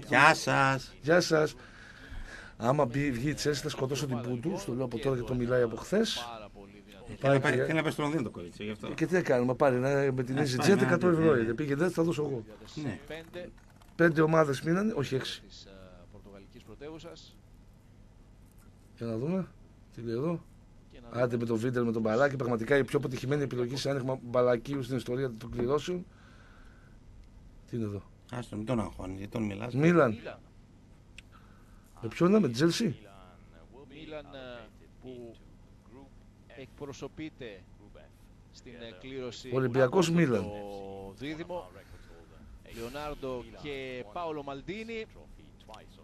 Γεια σας. Γεια σας. Άμα μπει, βγει η Τσέλση θα σκοτώσω την Πούντου. Στο λέω από τώρα και το μιλάει από χθες. Πάρα πολύ δυνατό. Θέλει Πάει να πάει- και- θέλει να πάει στο Λονδίνο το κορίτσι, γι' αυτό. Και τι θα κάνουμε, πάρει να, με την Ας EasyJet πάει 100 να- ευρώ. ναι. Γιατί πήγε δεν θα δώσω εγώ. Ναι. 2005 Πέντε ομάδες μείνανε, όχι έξι. της ε, πορτογαλικής πρωτεύουσας. Για να δούμε. Τι λέει εδώ. Και να Άντε με τον Βίντερ, με τον Μπαλάκι. Πραγματικά η πιο αποτυχημένη επιλογή σε άνοιγμα μπαλακίου στην ιστορία των κληρώσεων. Τι είναι εδώ; Άστο, μην τον αγχώνεις, γιατί τον μιλάς. Μίλαν. Μίλαν. Με ποιον είναι, με την Τζέλσι; Μίλαν ε, που εκπροσωπείται στην ε, κλήρωση Ολυμπιακός από Μίλαν. το δίδυμο Λεωνάρντο και Πάολο Μαλντίνη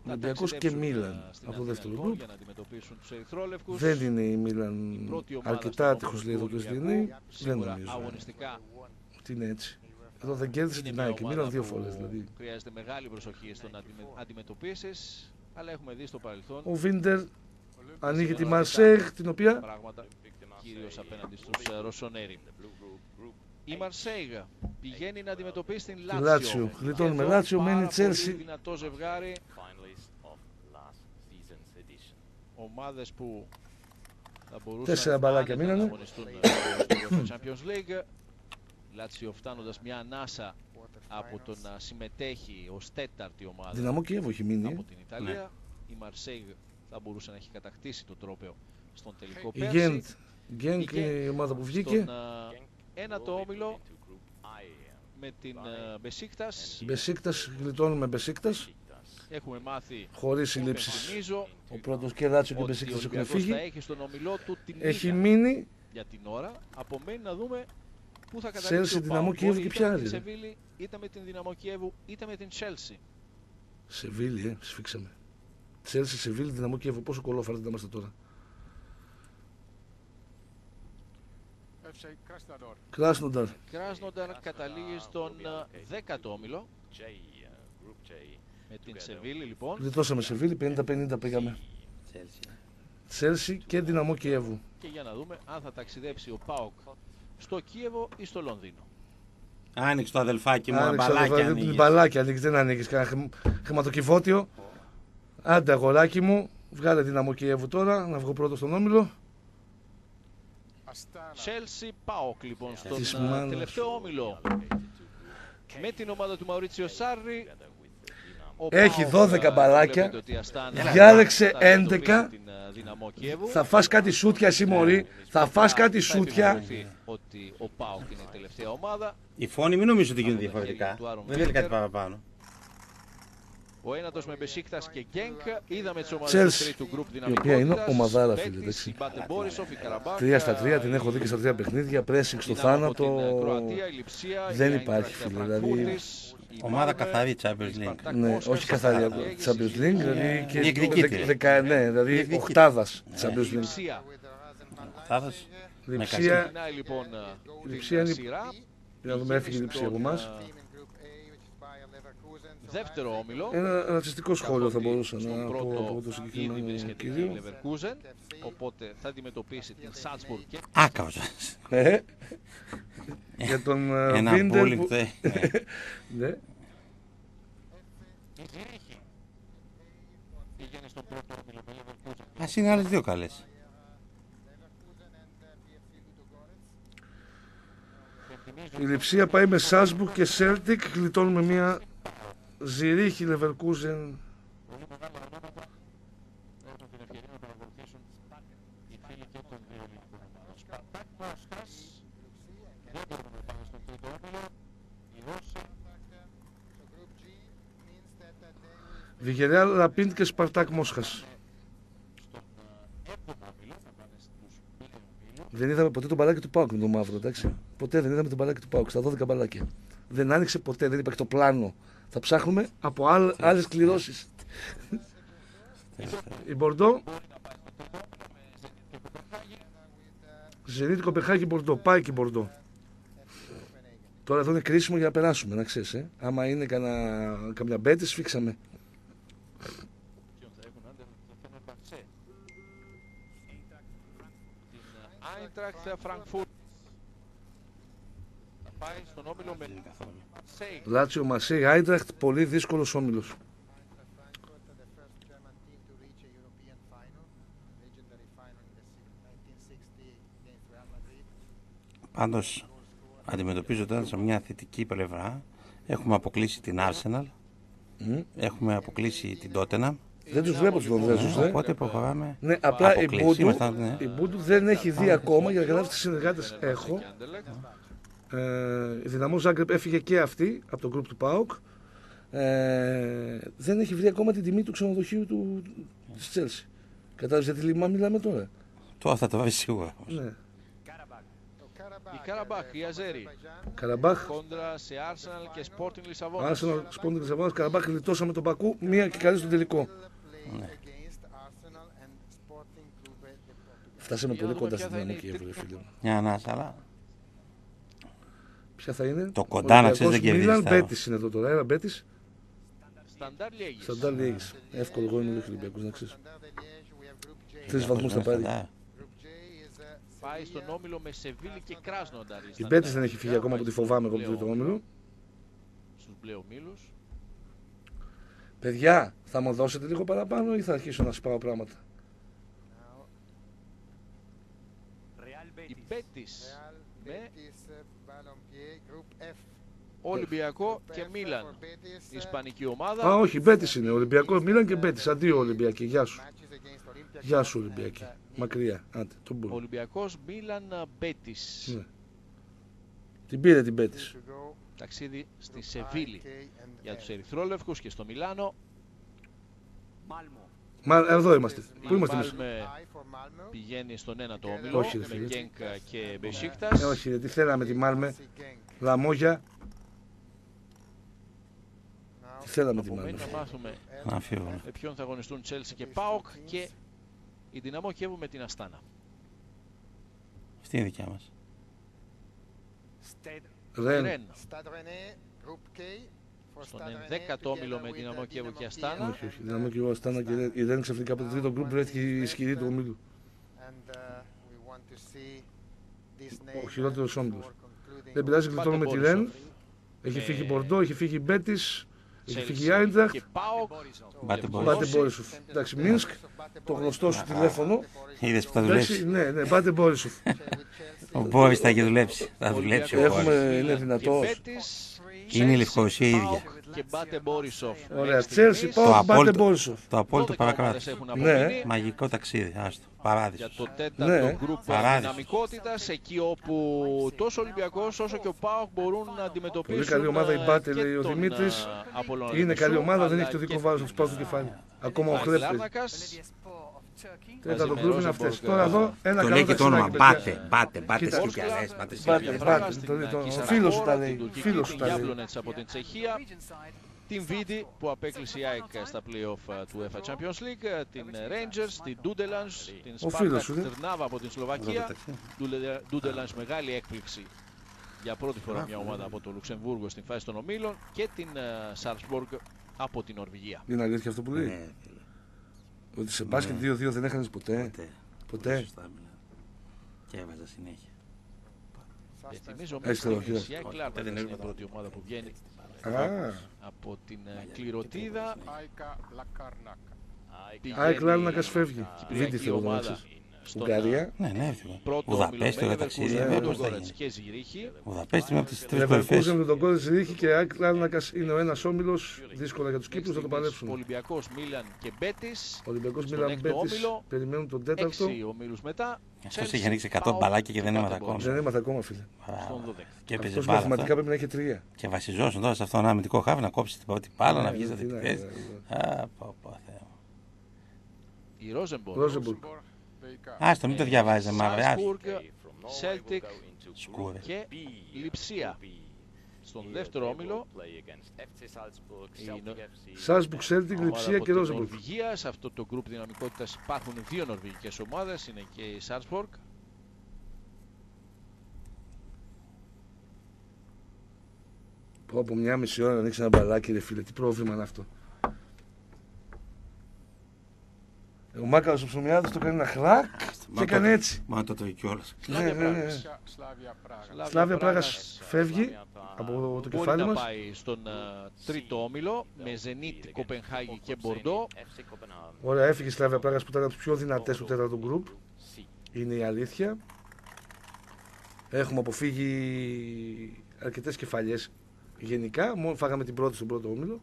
Θα Ολυμπιακός και ταξιδέψουν, Μίλαν ε, στην από το δεύτερο Αθήνα, γκρουπ. για να αντιμετωπίσουν τους Ερυθρόλευκους. Δεν είναι η Μίλαν Η πρώτη ομάδα αρκετά στον άτυχος λέει εδώ όμιλο και ο του Σλινή. Ολυμπιακού. Δεν Σίγουρα νομίζω αγωνιστικά ότι είναι έτσι. Εδώ δεν κέρδισε Είναι την μια ΑΕΚ. ομάδα Μίλαν δύο που φορές δηλαδή. Χρειάζεται μεγάλη προσοχή στο να αντιμε... αντιμετωπίσεις, αλλά έχουμε δει στο παρελθόν Ο Βίντερ ανοίγει τη Μαρσέγ, την οποία πράγματα, κυρίως απέναντι στους ε, Ρωσονέρι. Η Μαρσέιγα πηγαίνει να αντιμετωπίσει την Λάτσιο. Λάτσιο. Γλιτώνουμε Και εδώ Λάτσιο, πάρα μένει πολύ Τσέλσι. δυνατό ζευγάρι, finalists of last season's edition. ομάδες που θα μπορούσαν Τέσσερα μπαλάκια άνετα να μείνανε. αγωνιστούν ε, στο UEFA Champions League. Λάτσιο φτάνοντας μια ανάσα από το να συμμετέχει ως τέταρτη ομάδα δυναμό Κιέβο έχει μείνει. ε. από την Ιταλία. Η Μαρσέιγ θα μπορούσε να έχει κατακτήσει το τρόπαιο στον τελικό Η πέρσι. Γκέντ. Γκέντ Η είναι η Γκέντ ομάδα που Στον βγήκε. α, ένα το όμιλο To Group I με την α, Μπεσίκτας Μπεσίκτας, γλιτώνουμε Μπεσίκτας. Besiktas έχουμε μάθει Χωρίς συλλήψει. Υπενθυμίζω Ο πρώτος και Λάτσιο και ότι ο Μπεσίκτας έχουν Ολυμπιακός φύγει. θα έχει στον ομιλό του την Έχει Μίλαν μείνει για την ώρα. Απομένει να δούμε πού θα Chelsea, καταλήξει ο Δυναμό Πάοκ. Κιέβου Μπορεί και είτε ποια με άλλη, την ρε. Σεβίλη, είτε με την Δυναμό Κιέβου, είτε με την Chelsea. Σεβίλη, ε, σφίξαμε. Τσέλσι, Σεβίλη, δυναμό Κιέβο. Πόσο κολόφαρδι να είμαστε τώρα. Κράσνονταρ. Κράσνονταρ καταλήγει στον α, 10ο όμιλο J, uh, Group J. με την Σεβίλη λοιπόν. Γλιτώσαμε Σεβίλη, 50-50 πήγαμε. Τσέλσι και δυναμό Κιέβου. Και για να δούμε αν θα ταξιδέψει ο Πάοκ στο Κίεβο ή στο Λονδίνο. Άνοιξε το αδελφάκι μου, Άνοιξε το αμπαλάκι βράδυ, ανοίγεις. την μπαλάκι ανοίγεις, δεν ανοίγεις κανένα χρημα- χρηματοκιβώτιο. Άντε αγοράκι μου, βγάλε δυναμό Κιέβου τώρα, να βγω πρώτος στον όμιλο. Astana. Chelsea Πάοκ λοιπόν στον Της α, μάνας τελευταίο όμιλο με την ομάδα του Μαουρίτσιο Σάρρη. Ο Έχει ΠΑΟΚ, 12 α, μπαλάκια. βλέπετε ότι η Αστάνα Διάλεξε θα αντιμετωπίσει 11. την, α, Δυναμό Κιέβου. Θα φας κάτι σούτια εσύ μωρή, θα φας κάτι Θα σούτια. επιβεβαιωθεί ότι ο Πάοκ είναι η τελευταία ομάδα. Οι φόνοι μην νομίζω ότι γίνονται Από τα διαφορετικά. χέρια του Άρον Δεν είναι κάτι Βίντερ. παραπάνω. Ο ένατος με Μπεσίκτας και Γκένκ. Είδαμε τις ομάδες Chelsea, του τρίτου γκρουπ η οποία είναι δυναμικότητας. ομαδάρα, φίλε, Μπέτις, εντάξει. η Μπάτε Μπόρισοφ, η Καραμπάχ, Τρία στα τρία, την έχω δει και στα τρία παιχνίδια. Πρέσινγκ στο είδαμε από θάνατο. την, ε, Κροατία, η Λιψία, η Δεν Άιντραχτ υπάρχει, φίλε, δηλαδή. Φραγκφούρτης, η Ομάδα Μάλμε, καθαρή Champions η League. Σπαρτάκ Ναι, Μόσχας, όχι καθαρή η από Αγγίγης, Champions η League, δηλαδή και Διεκδικήτρια. δεκα- ναι, δηλαδή Διεκδικήτρια. οχτάδα Champions League. Λιψία. Θα δώσει. Λειψία, Ξεκινάει λοιπόν Η την Λειψία είναι- σειρά. για να δούμε έφυγε η Πηγαίνει λειψία από στον, εμάς. α, Team in Group A, which is Bayer Leverkusen. So Δεύτερο όμιλο. Ένα ρατσιστικό σχόλιο θα καθότι μπορούσα να στον πω πρώτο από το ήδη συγκεκριμένο βρίσκεται η κύριο. Leverkusen, οπότε θα αντιμετωπίσει την Salzburg και Άκαος. Ε, Για τον ε, Ένα Βίντερ bullying που- θε. ναι. Ναι. Ας είναι άλλες δύο καλές. Η Λειψία πάει με Σάσμπουργκ και Σέλτικ. Γλιτώνουμε μια Ζηρίχη Λεβερκούζεν. So Group G means that uh, they will Βιγερεάλ Ραπίντ και Σπαρτάκ Μόσχας. Δεν είδαμε ποτέ το μπαλάκι του Πάουκ με το μαύρο, εντάξει. Ποτέ δεν είδαμε το μπαλάκι του Πάουκ στα 12 μπαλάκια. Δεν άνοιξε ποτέ, δεν υπάρχει το πλάνο. Θα ψάχνουμε από άλλες κληρώσεις. Η Μπορντό. Ζενίτ Κοπεχάγη Μπορντό. Πάει και η Μπορντό. Τώρα εδώ είναι κρίσιμο για να περάσουμε, να ξέρεις. Ε. Άμα είναι κανένα, καμιά μπέτη, σφίξαμε. ποιον θα έχουν άντε θα φέρουν Μπαρτσέ. Την Άιντραχτ Φραγκφούρτ. Θα πάει στον όμιλο με Μαρσέη. Λάτσιο Μαρσέη Άιντραχτ, πολύ δύσκολος όμιλος. Frankfurt, uh, the first German team to reach a European final, legendary final in the si- 1960 against Real Madrid. Πάντως αντιμετωπίζοντας από μια θετική πλευρά έχουμε αποκλείσει την Arsenal, έχουμε αποκλείσει την Tottenham, Δεν τους βλέπω τους Λονδρέζου. Ε. οπότε προχωράμε Ναι, απλά η αποκλείσει. Μπούντου, Ήμασταν, ναι. η Μπούντου δεν έχει δει ακόμα για να καταλάβει τι συνεργάτες έχω. Ε, η Δυναμό Ζάγκρεπ έφυγε και αυτή από το group του ΠΑΟΚ. Ε, δεν έχει βρει ακόμα την τιμή του ξενοδοχείου του, της Chelsea. Κατάλαβες γιατί λιμά μιλάμε τώρα. Τώρα θα το βάλει σίγουρα. Ναι. So Karabakh, Η Καραμπάχ, uh, η Αζέρι. Azerbaijan, Καραμπάχ, Κόντρα σε Arsenal και Sporting Λισαβόνας. Arsenal, Σπόντινγκ Λισαβόνας, Καραμπάχ, γλιτώσαμε τον Πακού, μία και καλή στον τελικό. will play against Arsenal and Sporting Clube de Portugal. Φτάσαμε Για να πολύ δούμε κοντά ποια στην θα είναι Δυναμό η Κιέβου, ρε φίλε μου. Μια ανάσα, αλλά Ποια θα είναι; Το κοντά, να ξέρεις, δεν κερδίζει, Μίλαν, θα- Μπέτης είναι εδώ τώρα. Ένα Μπέτης. Σταντάρ Λιέγης. Σταντάρ Λιέγης. Εύκολο εγώ είναι ο Ολυμπιακός, να ξέρεις. Standard de Liège, we have Group J. Τρεις βαθμούς θα πάρει. Κοντά. Group J is uh, Πάει στον Sevilla, όμιλο με Σεβίλη και Κράσνονταρ. Η Μπέτης δεν έχει φύγει ακόμα από τη φοβάμαι εγώ από το τρίτο όμιλο. Στους μπλε ομίλους. Παιδιά, θα μου δώσετε λίγο παραπάνω ή θα αρχίσω να σπάω πράγματα; now Η Μπέτης Real, με Betis, uh, Ballonpied, Group F. Ολυμπιακό Group και F Μίλαν. for Betis, uh, Ισπανική Α, ομάδα. όχι, Μπέτης είναι. Ολυμπιακό, Μίλαν και Μπέτης. Αντίο Ολυμπιακή. Γεια σου. matches against Olympiacos Γεια σου and, Ολυμπιακή. uh, Μακριά. Άντε, τον μπορώ. Ολυμπιακός Μίλαν Μπέτης. Ναι. Την πήρε την Μπέτης. to go. Ταξίδι στη Group I, Σεβίλη K and για L. τους Ερυθρόλευκους και στο Μιλάνο. Μα εδώ είμαστε. Πού Η είμαστε εμείς; Μάλμε I for Malmö. πηγαίνει στον ένα το όμιλο Όχι, ρε με φίλε. Γκένκ και Μπεσίκτας. Ε, όχι, ρε, τι θέλαμε τη Μάλμε. Chelsea, Genk. Λαμόγια. Now, Τι θέλαμε τη Απομένει Μάλμε. να μάθουμε Αμφίβολο. με ποιον θα αγωνιστούν Τσέλσι και Πάοκ και η Δυναμό Κιέβου με την Αστάνα. Αυτή είναι η δικιά μας. Ρεν. Ρεν Stade Rennais, Group K. For στον Stade Rennais, ενδέκατο όμιλο together με with Δυναμό the Κιέβου Dynamo και Kiev Αστάνα. Όχι, όχι. Δυναμό και εγώ Αστάνα και Ρεν. Η Ρεν ξαφνικά από το τρίτο γκρουπ βρέθηκε ισχυρή του ομίλου. And, uh, we want to see this Ο name χειρότερος όμιλος. before concluding Δεν πειράζει, γλιτώνουμε τη Ρεν. Έχει Με- φύγει η Μπορντό, έχει φύγει η Μπέτης, έχει Τσέλσι φύγει η Άιντραχτ. και Πάοκ. Μπάτε και Μπόρισοφ. Μπάτε Βολόσι. Μπόρισοφ. Εντάξει, Μίνσκ, το γνωστό σου τηλέφωνο. Είδες που θα Εντάξει, δουλέψει; ναι, ναι, Μπάτε Μπόρισοφ. Ο Μπόρις θα έχει δουλέψει. Θα δουλέψει ο Ολυμπιακός, Μπόρις. Έχουμε- είναι Μίλαν δυνατός. και Μπέτης, Και είναι η Λευκοσία η Πάοκ ίδια. Και Μπάτε Μπόρισοφ. Ωραία, Μέχρι Τσέλσι, στιγμής, πάω, Μπάτε απόλυτο. Μπόρισοφ. Το απόλυτο 12 παρακράτο. ομάδες έχουν Ναι. απομείνει. Μαγικό ταξίδι. Άστο. για Παράδεισο. το τέταρτο Ναι. γκρουπ Παράδεισος. δυναμικότητας εκεί όπου τόσο ο Ολυμπιακός όσο και ο ΠΑΟΚ μπορούν να αντιμετωπίσουν Πολύ καλή ομάδα η ε, Μπάτε, και λέει ο τον, Δημήτρης. ε, Απόλλωνα Είναι καλή Λεμεσού, ομάδα, δεν αλλά έχει το και δικό βάρος να τους πάω στο τον, κεφάλι. ε, Ακόμα ο Βάγκ Χρέφτης. Λάρνακας. Τέταρτο Μαζί με γκρουπ είναι Ρόζεμποργκ, αυτές. Τώρα εδώ ένα Το καλό λέει και το όνομα. ταξιδάκι, παιδιά. Πάτε, πάτε, πάτε Κοίτα. σκυπιαλές, πάτε Μπάτε, σκυπιαλές. μπάτε. Στην, το- ε, το- ο Κισαραγόρα, φίλος σου τα την λέει, τουρκική, φίλος σου την τα λέει. Jablonec από την Τσεχία, την Βίδη που απέκλεισε η ΑΕΚ στα play-off ε, του UEFA Champions League, ε, την ε, Rangers, την Dudelange, την Ο φίλος σου, Spartak δε. Trnava από την Σλοβακία, Dudelange μεγάλη έκπληξη για πρώτη φορά μια ομάδα από το Λουξεμβούργο στην φάση των ομίλων και την Σαρσμποργκ από την Νορβηγία. Είναι αλήθεια αυτό που λέει; Ναι, Ότι σε μπάσκετ 2-2 δεν έχανες ποτέ. ποτέ. Ποτέ. Σωστά μιλάω. Και έβαζα συνέχεια. Και θυμίζω Έχεις μέχρι το στιγμής η ΑΕΚ Λάρνακας δεν είναι η έχουμε πρώτη ομάδα που βγαίνει Α, από την ε, κληροτίδα. Άικα Λακάρνακα. Πηγαίνει ΑΕΚ Λάρνακας φεύγει. η Βίτη Κυπριακή θέλω να ομάδα ξέρεις. Στον, Ουγγαρία. ε, Ναι, ναι, εύκολα. Πρώτο Βουδαπέστη, όμιλο για με ταξίδι, Leverkusen, βέβαια, πώς θα Λούντογκορετς γίνει. και Ζηρίχη. Βουδαπέστη είναι από τις τρεις κορυφές. Leverkusen με τον Κόρετς Ρίχη και ΑΕΚ Λάρνακας είναι ο ένας όμιλος. Δύσκολα για τους Κύπρους θα το παλέψουν. Ολυμπιακός, Μίλαν και Μπέτης. Ολυμπιακός στον Μίλαν έκτο Μπέτης όμιλο. περιμένουν τον τέταρτο. Έξι ομίλους μετά. Αυτός Chelsea, έχει ανοίξει 100 ΠΑΟΚ μπαλάκια και δεν έμαθε Πάτε ακόμα. Δεν έμαθα ακόμα φίλε. Μπράβο. Στον 12. Και έπαιζε Αυτός μπάλα μαθηματικά αυτό. πρέπει να έχει τρία. Και βασιζόσουν τώρα σε αυτό ένα αμυντικό χάβι να κόψει την πρώτη μπάλα, να Ναι, βγει στα τι να διπλές. κάνει, Α, πω, πω, Θεέ μου. Η Ρόζεμπορ. Ρόζεμπουργκ. Άστο, μην το διαβάζεις, μαύρε. άστο. Σάλσμπουργκ, Celtic Σκούρε. και Λιψία. Στον δεύτερο όμιλο η Νο- Σάλσμπουργκ, Σέλτικ, ομάδα Λιψία από και την Ρόζεμπουργκ. Νορβηγία. Σε αυτό το γκρουπ δυναμικότητας υπάρχουν δύο νορβηγικές ομάδες. Είναι και η Σάλσμπουργκ. Πω από μια μισή ώρα να ανοίξει ένα μπαλάκι ρε φίλε. Τι πρόβλημα είναι αυτό. Ο Μάκαρος ο Ψωμιάδης το έκανε ένα χρακ και έκανε έτσι. Μα το τρώει κιόλας. Ναι, ναι, ναι. Σλάβια Πράγας φεύγει από το Μπορεί κεφάλι να μας. πάει στον α, τρίτο όμιλο με Zenit, Κοπενχάγη και Μπορντό. Ωραία, έφυγε η Σλάβια Πράγας που ήταν από τους πιο δυνατές του τέταρτου γκρουπ. Είναι η αλήθεια. Έχουμε αποφύγει αρκετές κεφαλιές γενικά. Μόνο φάγαμε την πρώτη στον πρώτο όμιλο.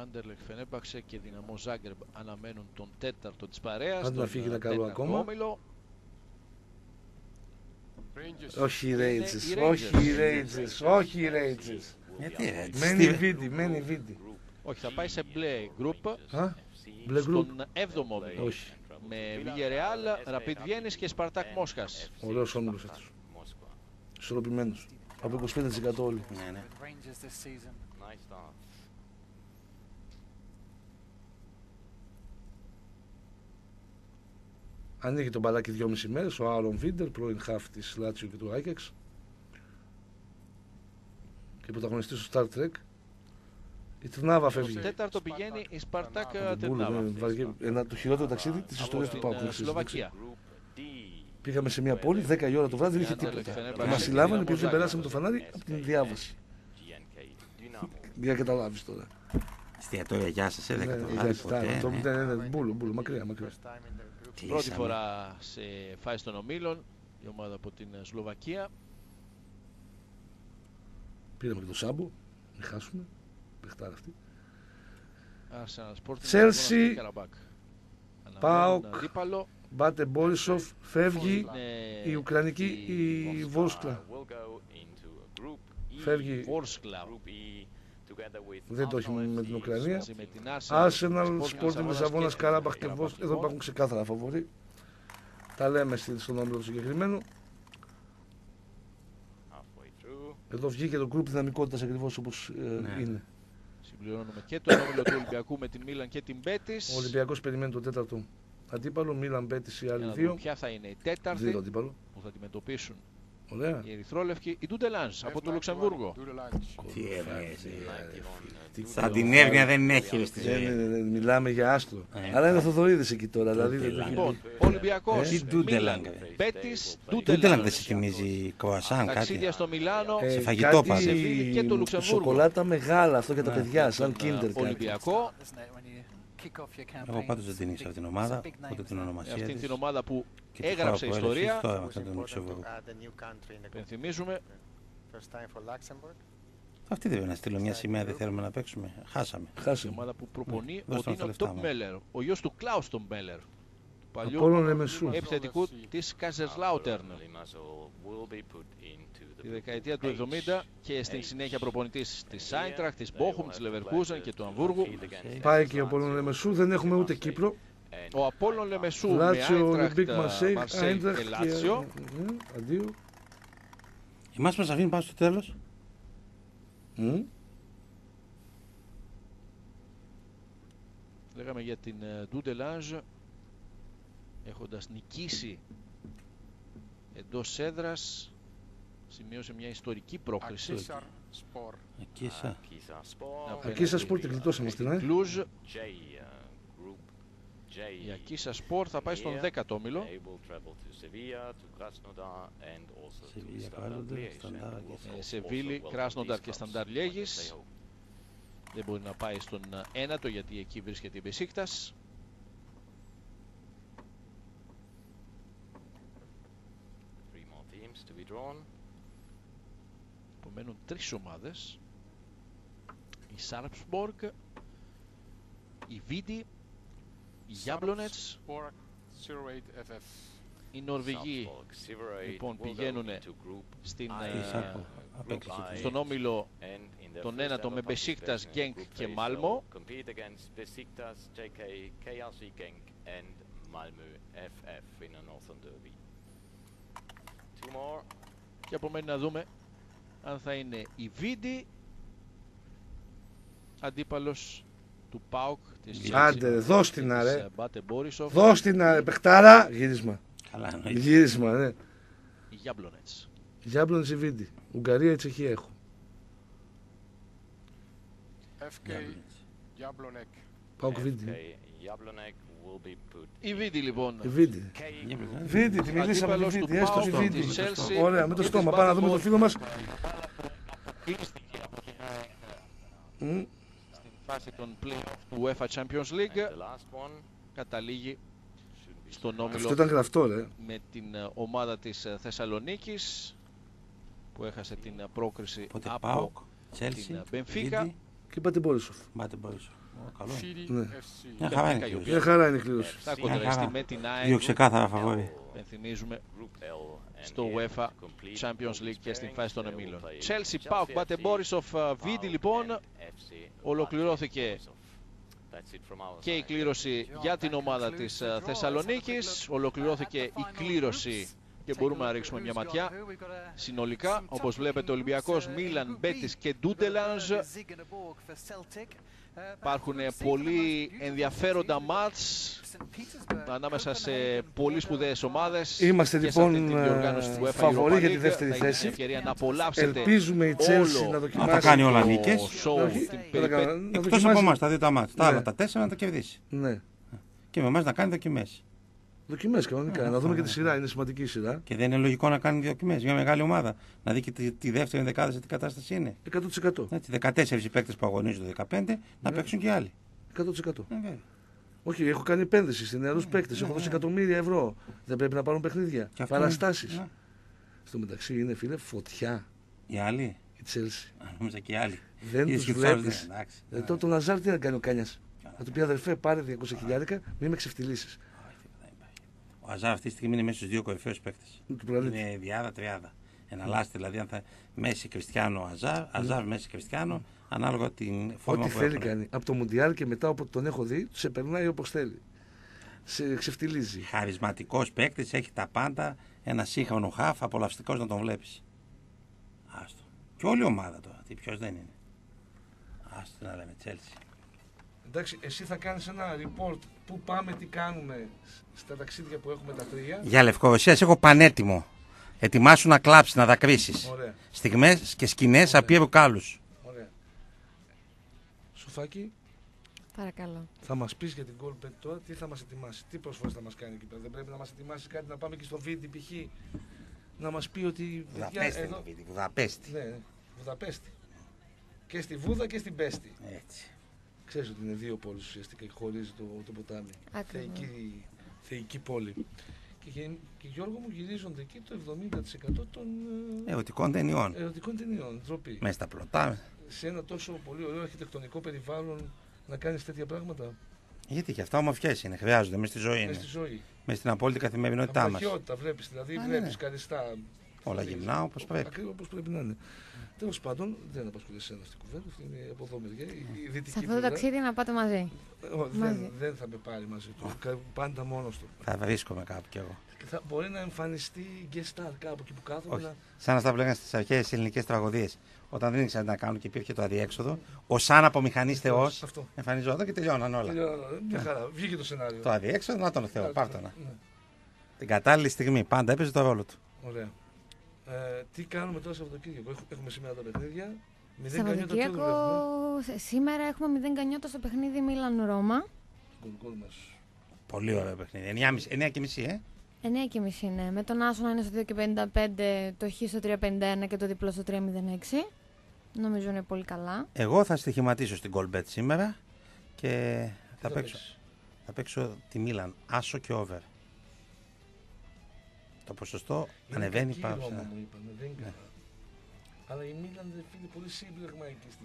Άντερλεχ, Φενέμπαξε και Δυναμό Ζάγκρεπ αναμένουν τον τέταρτο της παρέας. Άντε να τον, φύγει α, ένα καλό τέταρτο ακόμα. Όμιλο. Όχι οι Rangers, οι όχι οι Rangers. Rangers, όχι οι Rangers. Γιατί ρε, Μένει τι- βίντεο, μένει βίντεο. Όχι, θα πάει σε μπλε γκρουπ. Α, μπλε γκρουπ. Στον έβδομο όμιλο. Όχι, Με Villarreal, Rapid Βιέννης και Σπαρτάκ Μόσχας. ωραίος όμιλος αυτός. Ισορροπημένος. Από 25% όλοι. Ναι, ναι. Ανοίγει το μπαλάκι 2,5 μέρες ο Άρον Βίντερ, πρώην χάφ της Λάτσιο και του Άγιαξ και πρωταγωνιστής του Star Trek. Η Τρνάβα φεύγει. Στο τέταρτο πηγαίνει η Σπαρτάκ Από την Μπούλ, Τερνάβα. ναι, βαριέ- Ένα το χειρότερο ταξίδι της ιστορίας του Στην Πάουκ. ε, να ξέρεις, Σλοβακία. Group D. Πήγαμε σε μια πόλη, 10 η ώρα το βράδυ, δεν είχε Άντε, τίποτα. Φενέρ Και Μπαχτσέ, Μας συλλάβανε Δυναμό επειδή δεν Ζάγκρεπ. περάσαμε το φανάρι από την διάβαση. GNK Dynamo. Για να καταλάβεις τώρα. Εστιατόρια, γεια σας, Ναι, δεν για καταλάβει τα- ποτέ. το- ναι. ναι, ναι, ναι, Μπούλο, μπούλο, μακριά, μακριά. First time in the group. Τι Πρώτη ήσαμε. φορά σε φάση των ομίλων η ομάδα από την ε, Σλοβακία. Πήραμε και το Σάμπο, μην χάσουμε. Παιχτάρα αυτή. Arsenal Sporting. Chelsea, Αγώνας Καραμπάκ. ΠΑΟΚ, Αναμένουν αντίπαλο. Μπάτε Μπόρισοφ, φεύγει. Είναι η Ουκρανική, η Βόσκλα. Will go into a group E. Φεύγει. Βόρσκλα. Group E together with Δεν το έχει Arsenal με την FC, Ουκρανία. Μαζί με την Arsenal, Arsenal, Sporting Sporting Λισαβόνα, και Καράμπαχ και Καραμπάχ, Βόσ. Εδώ λοιπόν. υπάρχουν ξεκάθαρα φαβοροί. Τα λέμε στη- στον όμιλο του συγκεκριμένου. halfway through. Εδώ βγήκε το γκρουπ δυναμικότητας ακριβώς όπως Ναι. είναι. Συμπληρώνουμε και τον όμιλο του Ολυμπιακού με την Μίλαν και την Μπέτης. Ο Ολυμπιακός περιμένει το τέταρτο αντίπαλο. Μίλαν Μπέτη οι Για άλλοι να δύο. δούμε ποια θα είναι η τέταρτη Δύο αντίπαλο. που θα αντιμετωπίσουν Ωραία. οι Ερυθρόλευκοι. Η Ντούντελάνς από το Λουξεμβούργο. Τι έβγαινε. 91 Σαν την εύνοια δεν έχει στη Δεν, ζωή. δεν, δεν, μιλάμε για άστρο. Ε. Αλλά είναι ο Θοδωρίδης εκεί τώρα. Δηλαδή δεν το έχει Λοιπόν, πει. Ολυμπιακός, Τι Ντούντελανγκ, Μίλαν, ρε. Μπέτης, Τούτε δεν δεν Ντούντελάνς. σε θυμίζει κροασάν κάτι; Ταξίδια στο Μιλάνο, Ε, σε φαγητό κάτι πάντα. Σεβίλη και το Λουξεμβούργο. Σοκολάτα μεγάλα αυτό για τα Ναι. παιδιά, σαν τον, ε, Kinder κάτι. Ολυμπιακό. Εγώ πάντως δεν την ήξερα αυτήν την ομάδα, ούτε την Με ονομασία αυτήν της. την ομάδα που Και τη έγραψε χώρα που έλεξε ιστορία. Τώρα It was μετά τον important to Λουξεμβούργο. add a new country in the group. Πενθυμίζουμε, First time for Luxembourg. Αυτή δεν πρέπει να στείλω μια σημαία, δεν θέλουμε να παίξουμε. Χάσαμε. η Χάσαμε. ομάδα που προπονεί Ναι, ο δώσ' τον Ντίνο τα λεφτά Τόπ μου. Μέλλερ, ο γιος του Κλάους Τόπ Μέλλερ, του παλιού Απόλλων Λεμεσού. επιθετικού της Κάζερσλάουτερν. Limassol Τη group δεκαετία H. του 70 και στην συνέχεια προπονητής της Σάιντραχ, της Μπόχουμ, της Λεβερκούζεν και του Αμβούργου. Πάει και ο Πολωνός Λεμεσού, δεν έχουμε ούτε Κύπρο. Ο Απόλλων Λεμεσού με Λάτσιο, Άιντραχτ, Ολυμπίκ Μαρσέη, Μαρσέη Άιντραχτ και και... Λάτσιο. Ναι, Αντίο. Εμάς μας αφήνει πάνω στο τέλος. Μμ. Λέγαμε για την Ντούντελάζ έχοντας νικήσει εντός έδρας σημείωσε μια ιστορική πρόκριση Εκεί σα. Akisa Sport. απέναντι Ακίσα Σπορ την γλιτώσαμε αυτήν, στην ε. Κλούζ. J, uh, group J. Η Ακίσα Σπορ θα πάει στον 10ο όμιλο. They will travel to Sevilla, to Krasnodar and also to Sevilla, Standard Krasnodar, Liège. Standard And Liège. will Ε, also Σεβίλη, welcome Κράσνονταρ these και clubs Σταντάρ when Lièges. they hope. Δεν μπορεί να πάει στον ένατο γιατί εκεί βρίσκεται η Μπεσίκτας. Three more teams to be drawn. Απομένουν τρεις ομάδες. Η Σάρπσμποργκ, η Βίντι, η Γιάμπλονετς, οι Νορβηγοί Salzburg, Sivert λοιπόν, will go πηγαίνουνε into group στην, I, ε, Τι Σάρπο, group απέκλεισε I. τους στον όμιλο And in their τον first ένατο ever με Μπεσίκτας, participation in Γκένκ group και phase, Μάλμο. they'll compete against Besiktas, JK, KRC Genk and Malmö FF in a Northern Derby. Two more. και απομένει να δούμε αν θα είναι η Βίντι αντίπαλος του ΠΑΟΚ της Chelsea Άντε, δώσ' την, και της, αρέ. ε, Μπάτε Μπόρισοφ, Δώσ' την αρέ, παιχτάρα. Γύρισμα. Καλά εννοείται. Γύρισμα, ναι. η Γιάμπλονετς. Γιάμπλον Ζιβίντι. Ουγγαρία, Τσεχία έχω. Πάω Βίντι. FK Jablonek will be put Η Βίντι λοιπόν Η Βίντι. K Βίντι, τη μιλήσαμε τη Αντίπαλος του Βίντι. Έστω ΠΑΟΚ, τη Βίντι. της Chelsea Ωραία, με το και στόμα. της Πάμε να δούμε Bad το φίλο μας. κλείστηκε Μμ. στην φάση των play του UEFA Champions and League the last one καταλήγει shouldn't be στον Αυτό όμιλο ήταν γραφτό, ρε. με την ε, ομάδα της ε, Θεσσαλονίκης που έχασε την ε, πρόκριση Οπότε από ΠΑΟΚ, την Τσέλσι, ε, Μπενφίκα. Βίντι, Και είπατε Μπόρισοφ. Μπάτε Μπόρισο. Ω, Καλό. Ναι. Μια χαρά είναι Μπενφίκα, η κλήρωση. Μια χαρά είναι η κλήρωση. Θα Μια κοντραστεί χαρά. με την Δύο ΑΕΚ ξεκάθαρα φαβόρι. Πενθυμίζουμε Group L and στο here UEFA to complete Champions all League και στην pairings, φάση των they will ομίλων. play Chelsea, Chelsea Πάουκ, Μπάτε FC, Μπόρισοφ, Βίντι PAOK λοιπόν. and FC Ολοκληρώθηκε Baden-Württemberg. That's it from our και η side. κλήρωση για την ομάδα της ε, Θεσσαλονίκης. Ολοκληρώθηκε η κλήρωση και μπορούμε να ρίξουμε μια ματιά. Συνολικά, όπως βλέπετε, Ολυμπιακός, Μίλαν, Μπέτης και Ντούντελανζ Υπάρχουν πολύ ενδιαφέροντα μάτς ανάμεσα σε πολύ σπουδαίες ομάδες. Είμαστε και σε λοιπόν αυτή την διοργάνωση του UEFA φαβοροί Europa για τη League. δεύτερη Θα έχετε θέση. την ευκαιρία να απολαύσετε Ελπίζουμε η Chelsea όλο να δοκιμάσει. Να τα κάνει όλα το νίκες. show, Όχι, την δεν τα περιπέτεια. κάνω. Να Εκτός από δοκιμάσει- εμάς τα δύο τα μάτια. Τα Ναι. άλλα τα τέσσερα να τα κερδίσει. Ναι. Και με εμάς να κάνει δοκιμές. Δοκιμές κανονικά. Να δούμε και τη σειρά. Είναι σημαντική η σειρά. Και δεν είναι λογικό να κάνει δοκιμές. Μια μεγάλη ομάδα. Να δει και τη, τη δεύτερη δεκάδα σε τι κατάσταση είναι. 100%. Έτσι, 14 οι παίκτες που αγωνίζονται, 15 να Ναι. παίξουν και άλλοι. 100%. Ε, βέβαια. Όχι, έχω κάνει επένδυση σε νεαρούς παίκτες. Έχω δώσει εκατομμύρια ευρώ. Δεν πρέπει να πάρουν παιχνίδια. Και αυτό Παραστάσεις. είναι- Ναι. Στο μεταξύ είναι φίλε φωτιά Οι άλλοι; η Chelsea. Α, Νόμιζα και οι άλλοι. Δεν Είδες τους και τους άλλους, βλέπεις. ναι, εντάξει. Ε, το, τον Λαζάρ τι να κάνει ο Κάνιας; Να του πει αδερφέ, πάρε 200 χιλιάρικα, μην με ξεφτυλίσεις. Ο Αζάρ αυτή τη στιγμή είναι μέσα στους δύο κορυφαίους παίκτες. Του πλανήτη. Είναι διάδα, τριάδα. Εναλλάσσεται δηλαδή αν θα Μέση Κριστιανό Αζάρ, Αζάρ Μέση Κριστιανό, ανάλογα την φόρμα Ό,τι που θέλει έχουν. κάνει. Από το Μουντιάλ και μετά όποτε τον έχω δει, του σε περνάει όπως θέλει. Σε ξεφτυλίζει. Χαρισματικός παίκτης, έχει τα πάντα. Ένα σύγχρονο χαφ, απολαυστικός να τον βλέπεις. Άστο. Και όλη η ομάδα τώρα. Τι ποιος δεν είναι. Άστο να λέμε Τσέλσι. Εντάξει, εσύ θα κάνεις ένα report πού πάμε, τι κάνουμε στα ταξίδια που έχουμε τα τρία. Για Λευκορωσία σε έχω πανέτοιμο. Ετοιμάσου να κλάψεις, να δακρύσεις. Ωραία, Στιγμές και σκηνές απείρου κάλους. ωραία. Σοφάκι, Παρακαλώ. θα μας πεις για την Gold Bet τώρα τι θα μας ετοιμάσει, τι προσφορές θα μας κάνει εκεί πέρα. Δεν πρέπει να μας ετοιμάσει κάτι να πάμε και στο βίντεο π.χ. να μας πει ότι. παιδιά, Βουδαπέστη. εδώ- είναι το βίντεο, Βουδαπέστη. Ναι, ναι, Βουδαπέστη. Και στη Βούδα και στην Πέστη. Έτσι. Ξέρεις ότι είναι δύο πόλεις ουσιαστικά και χωρίζει το, το ποτάμι. Ακριβώς. Θεϊκή, θεϊκή πόλη. Και, γε- και Γιώργο μου γυρίζονται εκεί το 70% των ε, Ερωτικών ταινιών. ερωτικών ταινιών. Ντροπή. Μέσα στα πλωτά. Σε ένα τόσο πολύ ωραίο αρχιτεκτονικό περιβάλλον να κάνεις τέτοια πράγματα Γιατί και αυτά ομορφιές είναι, χρειάζονται μέσα στη ζωή. μέσα Είναι. στη ζωή. Μέσα στην απόλυτη καθημερινότητά μας. Αμπραχιότητα βλέπεις, δηλαδή Α, ναι, βλέπεις ναι. καριστά. Όλα Βλέπεις. γυμνά όπως πρέπει. Ακριβώς όπως πρέπει να είναι. Τέλος πάντων, δεν απασχολείς εσένα στην κουβέντα, αυτή είναι από εδώ μεριά, η, η δυτική Σε αυτό το πλευρά. ταξίδι να πάτε μαζί. Ε, ω, μαζί. δεν, δεν θα με πάρει μαζί του. Κα- Πάντα μόνος του. Θα βρίσκομαι κάπου κι εγώ. Και θα μπορεί να εμφανιστεί guest star κάπου εκεί που κάθομαι. Όχι. Να... Σαν αυτά που λέγανε στις αρχαίε ελληνικές τραγωδίες. Όταν δεν ήξεραν τι να κάνουν και υπήρχε το αδιέξοδο, ο σαν από μηχανή Θεός Αυτό. εμφανιζόταν και τελειώναν όλα. Τελειώνω, ε, Μια χαρά. Βγήκε το σενάριο. Το αδιέξοδο, να τον Θεό, Ναι, πάρτονα. ναι, Την κατάλληλη στιγμή πάντα έπαιζε το ρόλο του. Ωραία. Ε, τι κάνουμε τώρα Σαββατοκύριακο. Έχ- Έχουμε σήμερα τα παιχνίδια. Μηδέν κανιότα ποιο Σαββατοκύριακο, δουλεύουμε. σ- σήμερα έχουμε 0 κανιώτα στο παιχνίδι Μίλαν Ρώμα. Γκολ, γκολ μας. Πολύ ωραίο παιχνίδι. 9,5 και μισή, ε. 9,5 είναι. Με τον Άσο να είναι στο 2,55, το Χ στο 3,51 και το διπλό στο 3,06. Νομίζω είναι πολύ καλά. Εγώ θα στοιχηματίσω στην Goldbet σήμερα και θα θα παίξω, παίξεις; θα παίξω τη Μίλαν. Άσο και over. Το ποσοστό Είναι ανεβαίνει κακή πάρα η Ρώμα, ψηλά. μου είπαν, δεν είναι καλά. Αλλά η Μίλαν δεν φίλε πολύ σύμπλεγμα εκεί στη...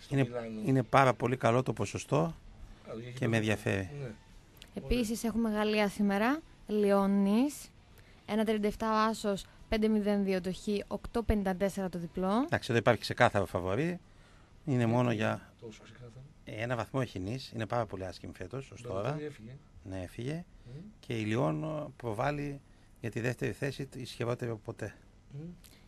στο Είναι, Μιλάνο. είναι πάρα πολύ καλό το ποσοστό Άλλο, έχει και με το- ενδιαφέρει. Ναι. Επίσης έχουμε Γαλλία σήμερα. Λιώνης. 1,37 ο Άσος, 5,02 το Χ, 8,54 το διπλό. Εντάξει, εδώ υπάρχει ξεκάθαρο φαβορή. Είναι μόνο για Τόσο ξεκάθαρα. ε, ένα βαθμό έχει νης. Είναι πάρα πολύ άσχημη φέτος ως τώρα. Μπαλωτέλη έφυγε. Ναι, έφυγε. Μμ, Και η Λιόν προβάλλει για τη δεύτερη θέση ισχυρότερη από ποτέ. μμ.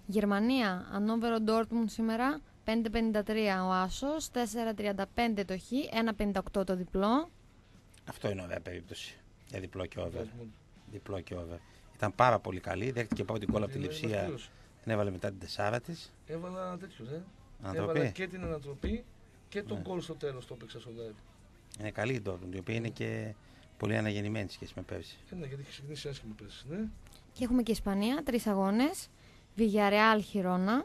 Γερμανία, Ανόβερο Ντόρτμουντ σήμερα, 5,53 ο Άσος, 4,35 το Χ, 1,58 το διπλό. Αυτό είναι ωραία περίπτωση. Για διπλό και over. Dortmund. Διπλό και over. Ήταν πάρα πολύ καλή. Δέχτηκε πρώτη γκολ από τη Είναι Λιψία. βελτίωση. Την έβαλε μετά την τεσσάρα της. Έβαλα ένα τέτοιο, ε. Ανατροπή. Έβαλα και την ανατροπή και τον Ναι. γκολ στο τέλος το έπαιξα στο live. Είναι καλή η Dortmund, η οποία είναι και πολύ αναγεννημένη σχέση με πέρσι. Ε, ναι, γιατί έχεις ξεκινήσει άσχημη πέρσι, ναι. Και έχουμε και Ισπανία, τρεις αγώνες. Βιγιαρεάλ Χιρόνα.